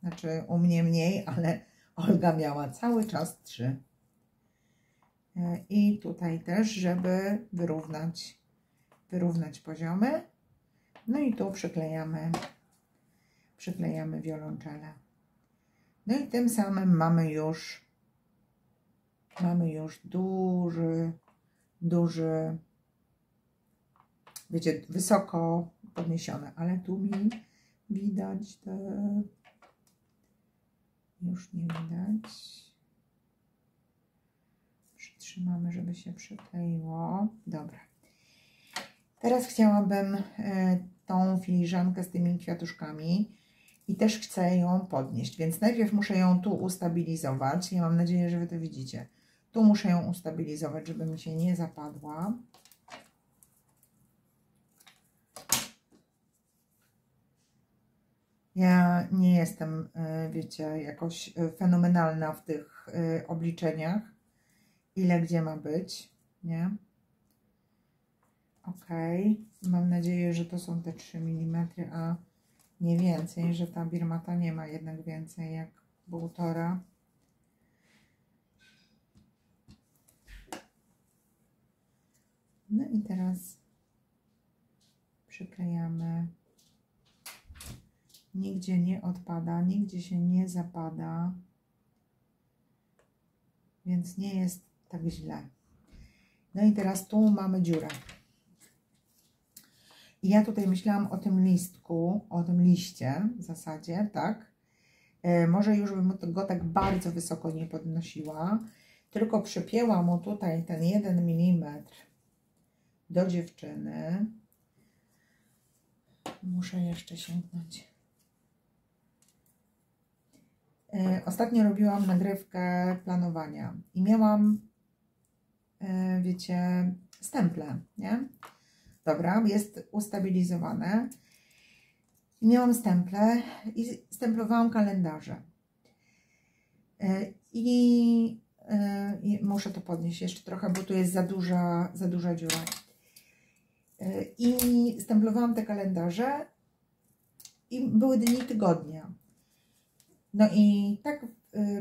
znaczy u mnie mniej, ale Olga miała cały czas 3. E, I tutaj też, żeby wyrównać, wyrównać poziomy. No i tu przyklejamy, przyklejamy wiolonczelę. No i tym samym mamy już mamy już duży, duży, wiecie, wysoko podniesione, ale tu mi widać te, już nie widać. Przytrzymamy, żeby się przykleiło. Dobra. Teraz chciałabym e, tą filiżankę z tymi kwiatuszkami i też chcę ją podnieść, więc najpierw muszę ją tu ustabilizować. Ja mam nadzieję, że Wy to widzicie. Tu muszę ją ustabilizować, żeby mi się nie zapadła. Ja nie jestem, e, wiecie, jakoś e, fenomenalna w tych e, obliczeniach, ile gdzie ma być, nie? Ok, mam nadzieję, że to są te 3 mm, a nie więcej, że ta birmata nie ma jednak więcej jak półtora. No i teraz przyklejamy. Nigdzie nie odpada, nigdzie się nie zapada, więc nie jest tak źle. No i teraz tu mamy dziurę. I ja tutaj myślałam o tym listku, o tym liście w zasadzie, tak? E, może już bym go tak bardzo wysoko nie podnosiła, tylko przypięła mu tutaj ten jeden mm do dziewczyny. Muszę jeszcze sięgnąć. E, ostatnio robiłam nagrywkę planowania i miałam, e, wiecie, stemple, nie? Dobra, jest ustabilizowane. Miałam stemple i stemplowałam kalendarze. E, I, I muszę to podnieść jeszcze trochę, bo tu jest za duża, za duża dziura. I stemplowałam te kalendarze i były dni tygodnia. No i tak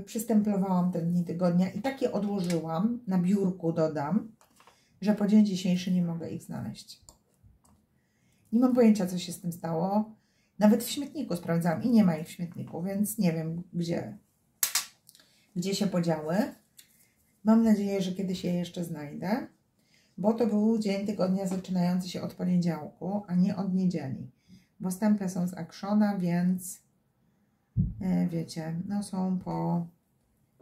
przystemplowałam te dni tygodnia i takie odłożyłam, na biurku dodam, że po dzień dzisiejszy nie mogę ich znaleźć. Nie mam pojęcia, co się z tym stało. Nawet w śmietniku sprawdzałam i nie ma ich w śmietniku, więc nie wiem, gdzie, gdzie się podziały. Mam nadzieję, że kiedyś je jeszcze znajdę, bo to był dzień tygodnia zaczynający się od poniedziałku, a nie od niedzieli. Bo stemple są z Actiona, więc e, wiecie, no są po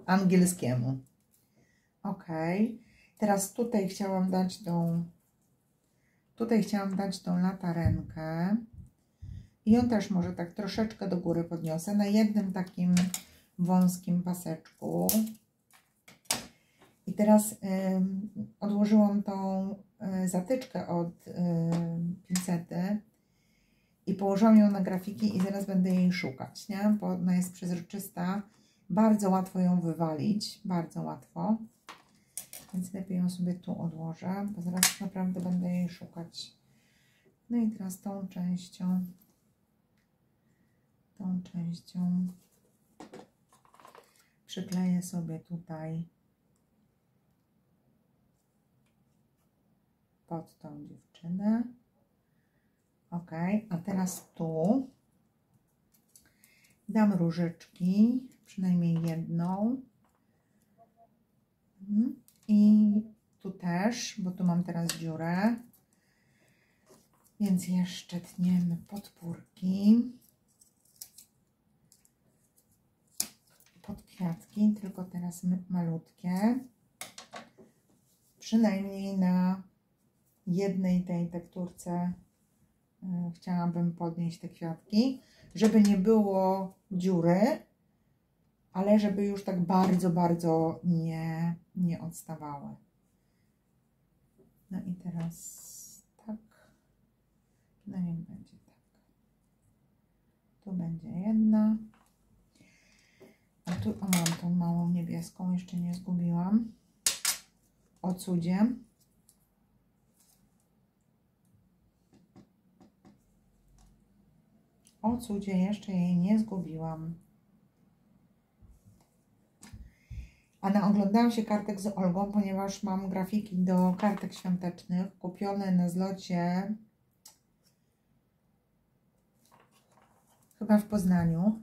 angielskiemu. Ok. Teraz tutaj chciałam dać tą tutaj chciałam dać tą latarenkę i ją też może tak troszeczkę do góry podniosę na jednym takim wąskim paseczku. I teraz y, odłożyłam tą y, zatyczkę od y, pincety i położyłam ją na grafiki i zaraz będę jej szukać, nie? Bo ona jest przezroczysta. Bardzo łatwo ją wywalić, bardzo łatwo. Więc lepiej ją sobie tu odłożę, bo zaraz naprawdę będę jej szukać. No i teraz tą częścią, tą częścią przykleję sobie tutaj pod tą dziewczynę. Ok, a teraz tu dam różyczki, przynajmniej jedną. Mhm. I tu też, bo tu mam teraz dziurę. Więc jeszcze tniemy podpórki. Pod kwiatki, tylko teraz malutkie. Przynajmniej na jednej tej tekturce e, chciałabym podnieść te kwiatki, żeby nie było dziury, ale żeby już tak bardzo, bardzo nie, nie odstawały. No i teraz tak, no niech będzie tak. Tu będzie jedna. A tu o, mam tą małą niebieską, jeszcze nie zgubiłam. O cudzie. O cudzie, jeszcze jej nie zgubiłam. A naoglądałam się kartek z Olgą, ponieważ mam grafiki do kartek świątecznych kupione na zlocie chyba w Poznaniu.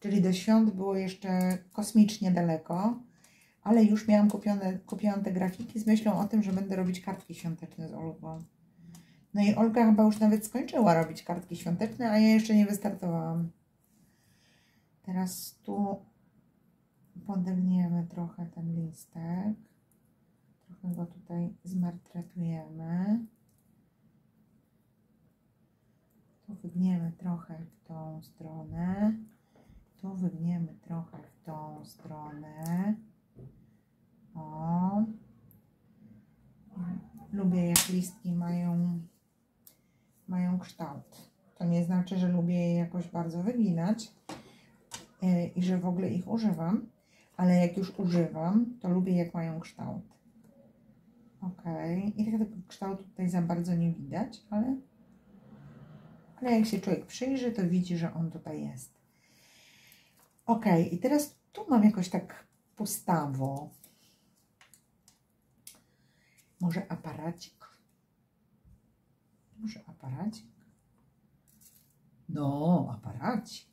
Czyli do świąt było jeszcze kosmicznie daleko, ale już miałam kupione, kupiłam te grafiki z myślą o tym, że będę robić kartki świąteczne z Olgą. No i Olga chyba już nawet skończyła robić kartki świąteczne, a ja jeszcze nie wystartowałam. Teraz tu podegniemy trochę ten listek. Trochę go tutaj zmartretujemy. Tu wygniemy trochę w tą stronę. Tu wygniemy trochę w tą stronę. O. Lubię jak listki mają, mają kształt. To nie znaczy, że lubię je jakoś bardzo wyginać e, i że w ogóle ich używam, ale jak już używam, to lubię jak mają kształt. Ok, i tak tego kształtu tutaj za bardzo nie widać, ale, ale jak się człowiek przyjrzy, to widzi, że on tutaj jest. Ok, i teraz tu mam jakoś tak pustawo. Może aparacik? Może aparacik? No, aparacik.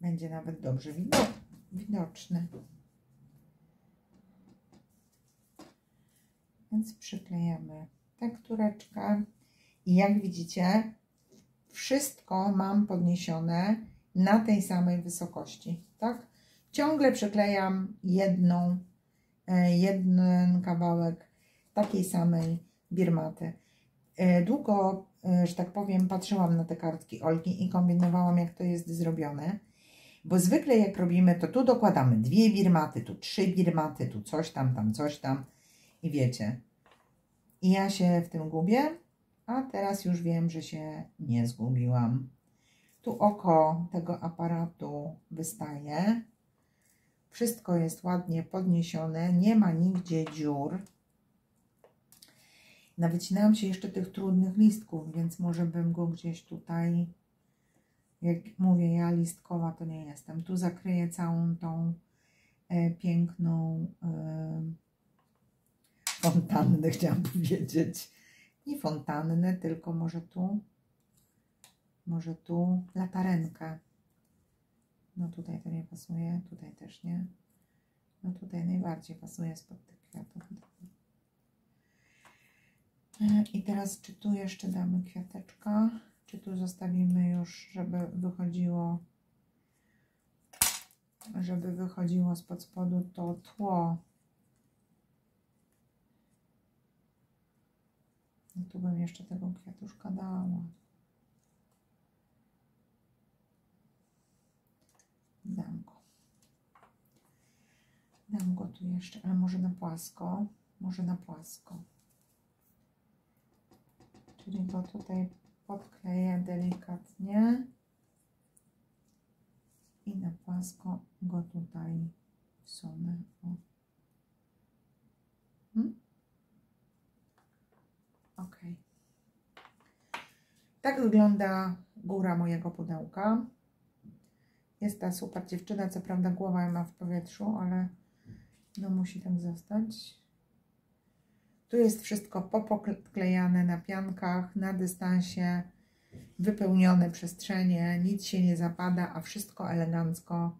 Będzie nawet dobrze widoczny widoczny. Więc przyklejamy tektureczkę i jak widzicie wszystko mam podniesione na tej samej wysokości, tak? Ciągle przyklejam jedną, e, jeden kawałek takiej samej birmaty. E, długo, e, że tak powiem, patrzyłam na te kartki Olki i kombinowałam, jak to jest zrobione. Bo zwykle jak robimy, to tu dokładamy dwie birmaty, tu trzy birmaty, tu coś tam, tam coś tam. I wiecie. I ja się w tym gubię, a teraz już wiem, że się nie zgubiłam. Tu oko tego aparatu wystaje. Wszystko jest ładnie podniesione, nie ma nigdzie dziur. Nawycinałam się jeszcze tych trudnych listków, więc może bym go gdzieś tutaj Jak mówię, ja listkowa to nie jestem. Tu zakryję całą tą e, piękną e, fontannę, chciałam powiedzieć. Nie fontannę, tylko może tu, może tu latarenkę. No tutaj to nie pasuje, tutaj też nie. No tutaj najbardziej pasuje spod tych kwiatów. E, I teraz czy tu jeszcze damy kwiateczka, czy tu zostawimy już, żeby wychodziło żeby wychodziło spod spodu to tło. No tu bym jeszcze tego kwiatuszka dała. Dam go. Dam go tu jeszcze, ale może na płasko. Może na płasko. Czyli go tutaj podkleję delikatnie i na płasko go tutaj wsunę. Hmm? Ok. Tak wygląda góra mojego pudełka. Jest ta super dziewczyna, co prawda głowa ma w powietrzu, ale no musi tak zostać. Tu jest wszystko popoklejane na piankach, na dystansie, wypełnione przestrzenie, nic się nie zapada, a wszystko elegancko,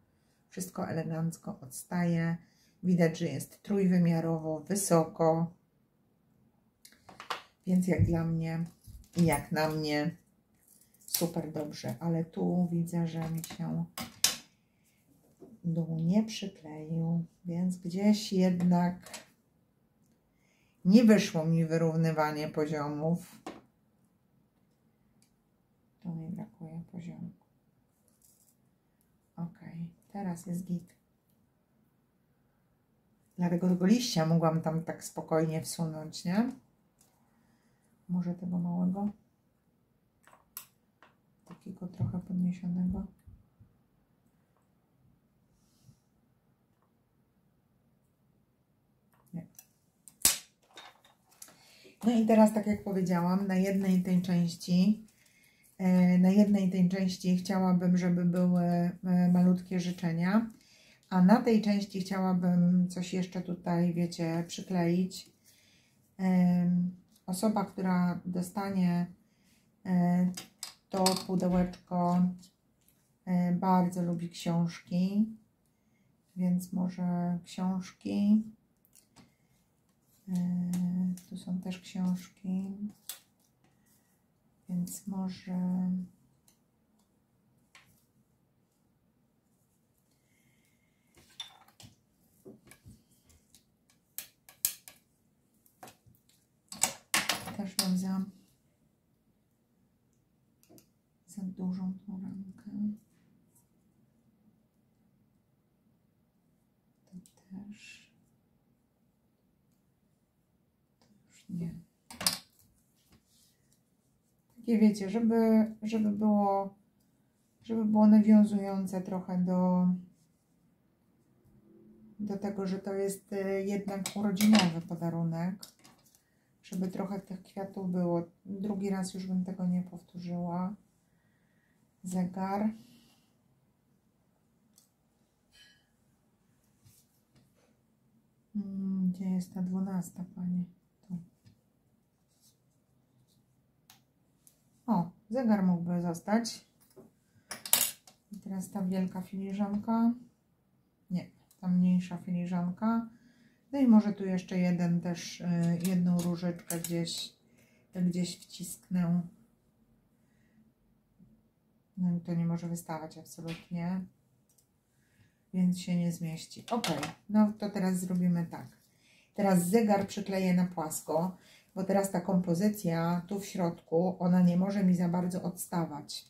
wszystko elegancko odstaje. Widać, że jest trójwymiarowo, wysoko, więc jak dla mnie i jak na mnie super dobrze, ale tu widzę, że mi się dół nie przykleił, więc gdzieś jednak nie wyszło mi wyrównywanie poziomów. Tu mi brakuje poziomu. Ok, teraz jest git. Dlatego tego liścia mogłam tam tak spokojnie wsunąć, nie? Może tego małego? Takiego trochę podniesionego. No i teraz, tak jak powiedziałam, na jednej tej części, e, na jednej tej części chciałabym, żeby były e, malutkie życzenia, a na tej części chciałabym coś jeszcze tutaj, wiecie, przykleić. Osoba, która dostanie e, to pudełeczko, bardzo lubi książki, więc może książki tu są też książki, więc może też za, za dużą tą ramkę. To też. Nie. Takie wiecie, żeby, żeby było żeby było nawiązujące trochę do do tego, że to jest y, jednak urodzinowy podarunek. Żeby trochę tych kwiatów było. Drugi raz już bym tego nie powtórzyła. Zegar. Hmm, gdzie jest ta dwunasta, Pani? O, zegar mógłby zostać. I teraz ta wielka filiżanka. Nie, ta mniejsza filiżanka. No i może tu jeszcze jeden też, y, jedną różyczkę gdzieś, gdzieś wcisknę. No i to nie może wystawać absolutnie. Więc się nie zmieści. Ok, no to teraz zrobimy tak. Teraz zegar przykleję na płasko bo teraz ta kompozycja tu w środku, ona nie może mi za bardzo odstawać.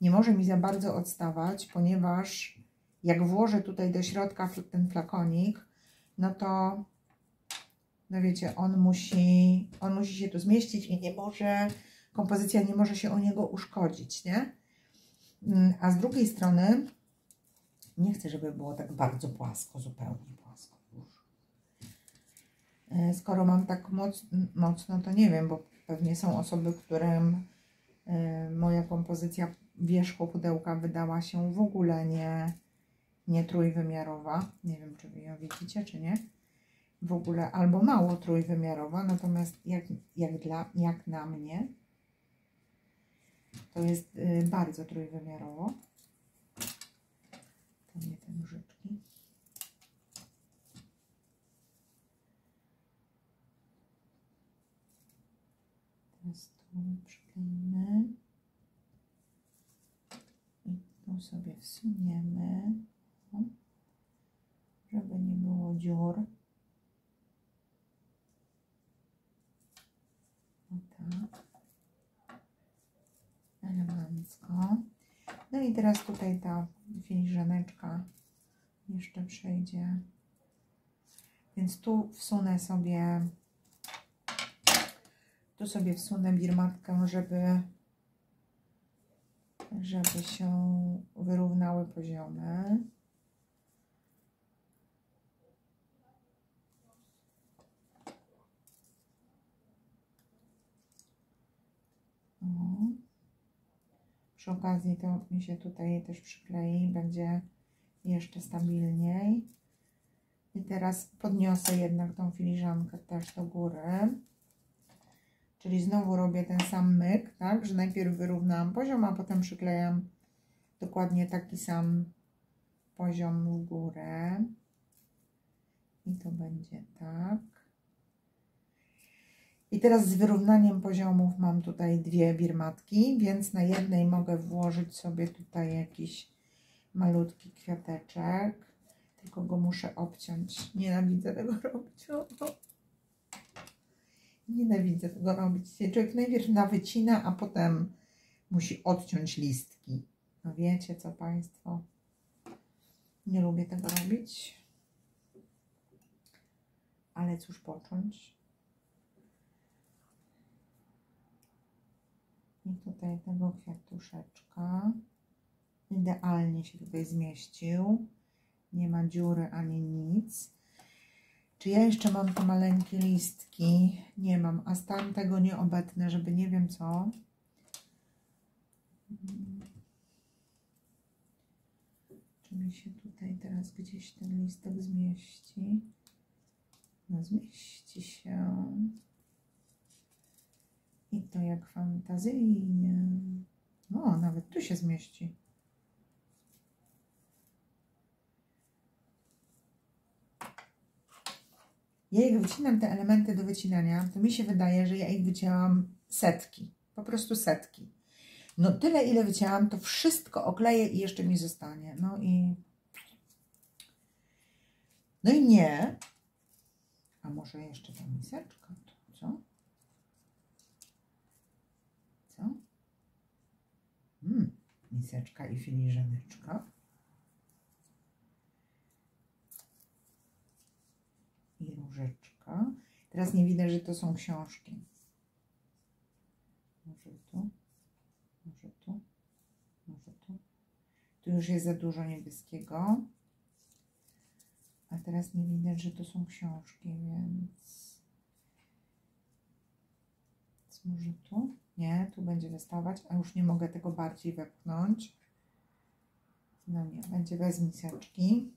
Nie może mi za bardzo odstawać, ponieważ jak włożę tutaj do środka ten flakonik, no to, no wiecie, on musi, on musi się tu zmieścić i nie może, kompozycja nie może się o niego uszkodzić, nie? Mm, a z drugiej strony nie chcę, żeby było tak bardzo płasko, zupełnie płasko. E, skoro mam tak moc, mocno, to nie wiem, bo pewnie są osoby, którym y, moja kompozycja wierzchu pudełka wydała się w ogóle nie, nie trójwymiarowa. Nie wiem, czy wy ją widzicie, czy nie. W ogóle albo mało trójwymiarowa, natomiast jak, jak, dla, jak na mnie to jest y, bardzo trójwymiarowo. To nie te nożyczki. Teraz tu przykleimy. I tu sobie wsuniemy, żeby nie było dziur. O tak. Elegancko. No i teraz tutaj ta filiżaneczka jeszcze przejdzie. Więc tu wsunę sobie tu sobie wsunę birmatkę, żeby żeby się wyrównały poziomy. Przy okazji to mi się tutaj też przyklei, będzie jeszcze stabilniej. I teraz podniosę jednak tą filiżankę też do góry. Czyli znowu robię ten sam myk, tak, że najpierw wyrównałam poziom, a potem przyklejam dokładnie taki sam poziom w górę. I to będzie tak. I teraz z wyrównaniem poziomów mam tutaj dwie birmatki, więc na jednej mogę włożyć sobie tutaj jakiś malutki kwiateczek. Tylko go muszę obciąć. Nienawidzę tego robić. Nienawidzę tego robić. Człowiek najpierw nawycina, a potem musi odciąć listki. No wiecie co Państwo? Nie lubię tego robić. Ale cóż począć? I tutaj tego kwiatuszeczka. Idealnie się tutaj zmieścił. Nie ma dziury ani nic. Czy ja jeszcze mam te maleńkie listki? Nie mam, a z tamtego nie obetnę, żeby nie wiem co. Czy mi się tutaj teraz gdzieś ten listek zmieści? No zmieści się. I to jak fantazyjnie. No, nawet tu się zmieści. Ja jak wycinam te elementy do wycinania, to mi się wydaje, że ja ich wycięłam setki. Po prostu setki. No tyle, ile wycięłam, to wszystko okleję i jeszcze mi zostanie. No i... No i nie. A może jeszcze ta miseczka? Co? Co? Hmm, miseczka i filiżaneczka. I różeczka. Teraz nie widać, że to są książki. Może tu, może tu, może tu. Tu już jest za dużo niebieskiego. A teraz nie widać, że to są książki, więc... może tu? Nie, tu będzie wystawać, a już nie mogę tego bardziej wepchnąć. No nie, będzie bez miseczki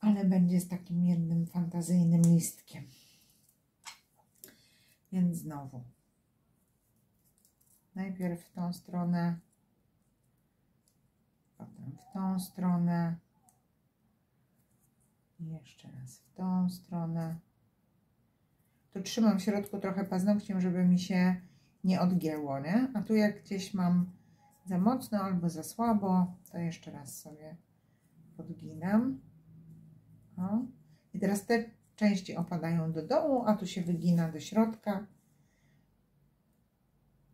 ale będzie z takim jednym fantazyjnym listkiem. Więc znowu. Najpierw w tą stronę, potem w tą stronę jeszcze raz w tą stronę. Tu trzymam w środku trochę paznokciem, żeby mi się nie odgięło, nie? A tu jak gdzieś mam za mocno albo za słabo, to jeszcze raz sobie podginam. O. I teraz te części opadają do dołu, a tu się wygina do środka.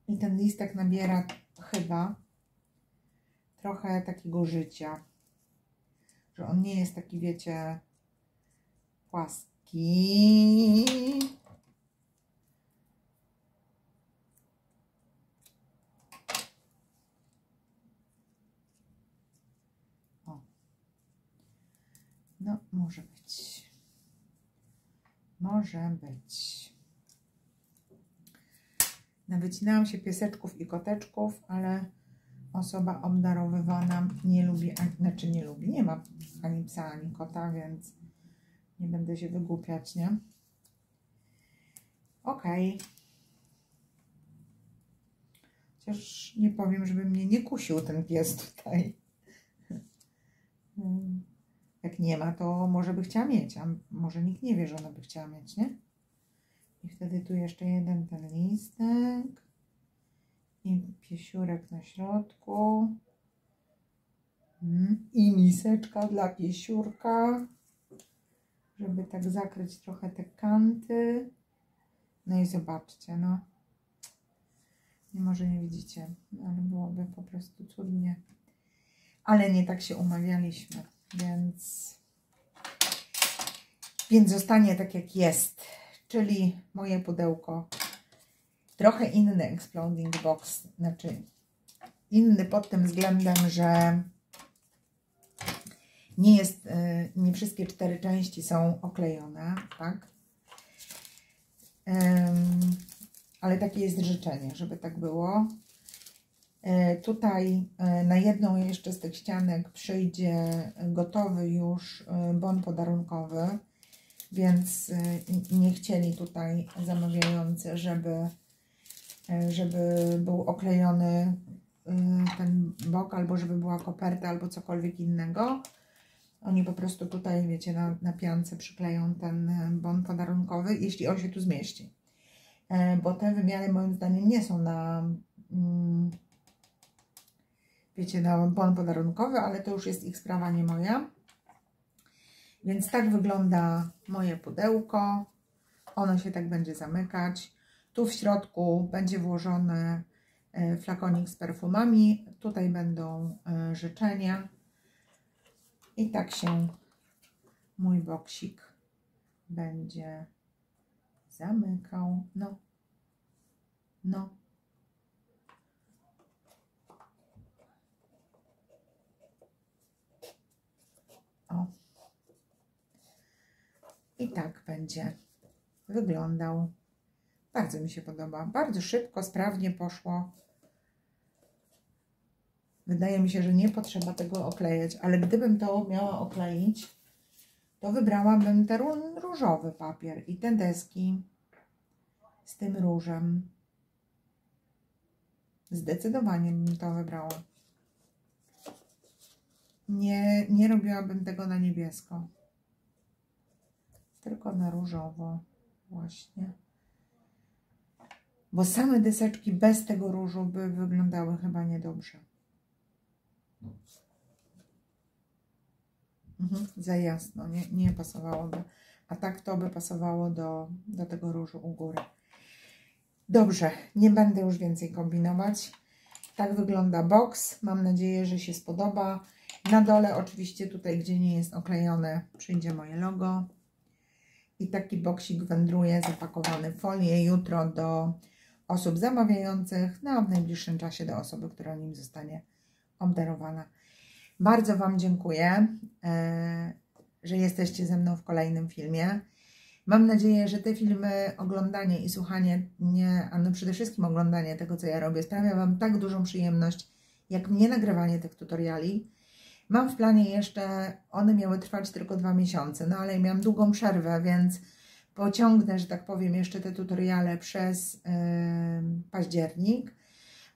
I ten listek nabiera chyba trochę takiego życia. Że on nie jest taki, wiecie, płaski. No, może być. Może być. Nawycinałam się pieseczków i koteczków, ale osoba obdarowywana nie lubi, znaczy nie lubi, nie ma ani psa, ani kota, więc nie będę się wygłupiać, nie? Okay. Chociaż nie powiem, żeby mnie nie kusił ten pies tutaj. Jak nie ma, to może by chciała mieć, a może nikt nie wie, że ona by chciała mieć, nie? I wtedy tu jeszcze jeden ten listek i piesiurek na środku mm, i miseczka dla piesiurka, żeby tak zakryć trochę te kanty. No i zobaczcie, no. Nie może nie widzicie, ale byłoby po prostu cudnie. Ale nie tak się umawialiśmy, więc, więc zostanie tak jak jest, czyli moje pudełko. Trochę inny Exploding Box, znaczy inny pod tym względem, że nie jest, y, nie wszystkie cztery części są oklejone, tak? ale takie jest życzenie, żeby tak było. E, tutaj e, na jedną jeszcze z tych ścianek przyjdzie gotowy już e, bon podarunkowy, więc nie chcieli tutaj zamawiający, żeby, żeby był oklejony ten bok, albo żeby była koperta, albo cokolwiek innego. Oni po prostu tutaj, wiecie, na, na piance przykleją ten bon podarunkowy, jeśli on się tu zmieści. Bo te wymiary moim zdaniem nie są na, mm, wiecie, na bon podarunkowy, ale to już jest ich sprawa, nie moja. Więc tak wygląda moje pudełko. Ono się tak będzie zamykać. Tu w środku będzie włożony e, flakonik z perfumami. Tutaj będą e, życzenia. I tak się mój boksik będzie zamykał. No, no. O. I tak będzie wyglądał. Bardzo mi się podoba. Bardzo szybko, sprawnie poszło. Wydaje mi się, że nie potrzeba tego oklejać, ale gdybym to miała okleić, to wybrałabym ten różowy papier i te deski z tym różem. Zdecydowanie bym to wybrała. Nie, nie robiłabym tego na niebiesko. Tylko na różowo właśnie. Bo same deseczki bez tego różu by wyglądały chyba niedobrze. Mhm, za jasno, nie, nie pasowałoby. A tak to by pasowało do, do tego różu u góry. Dobrze, nie będę już więcej kombinować. Tak wygląda box. Mam nadzieję, że się spodoba. Na dole oczywiście tutaj, gdzie nie jest oklejone, przyjdzie moje logo. I taki boksik wędruje zapakowany w folię jutro do osób zamawiających, no a w najbliższym czasie do osoby, która nim zostanie obdarowana. Bardzo Wam dziękuję, e, że jesteście ze mną w kolejnym filmie. Mam nadzieję, że te filmy, oglądanie i słuchanie, nie, a no przede wszystkim oglądanie tego, co ja robię, sprawia Wam tak dużą przyjemność, jak mnie nagrywanie tych tutoriali. Mam w planie jeszcze, one miały trwać tylko dwa miesiące, no ale miałam długą przerwę, więc pociągnę, że tak powiem, jeszcze te tutoriale przez yy, październik,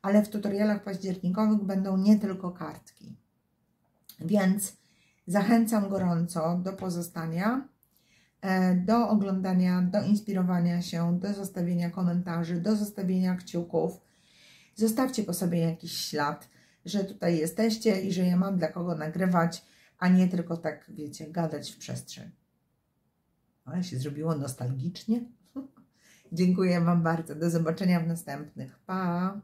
ale w tutorialach październikowych będą nie tylko kartki. Więc zachęcam gorąco do pozostania, e, do oglądania, do inspirowania się, do zostawienia komentarzy, do zostawienia kciuków. Zostawcie po sobie jakiś ślad, że tutaj jesteście i że ja mam dla kogo nagrywać, a nie tylko tak, wiecie, gadać w przestrzeń. Ale się zrobiło nostalgicznie. Dziękuję Wam bardzo. Do zobaczenia w następnych. Pa!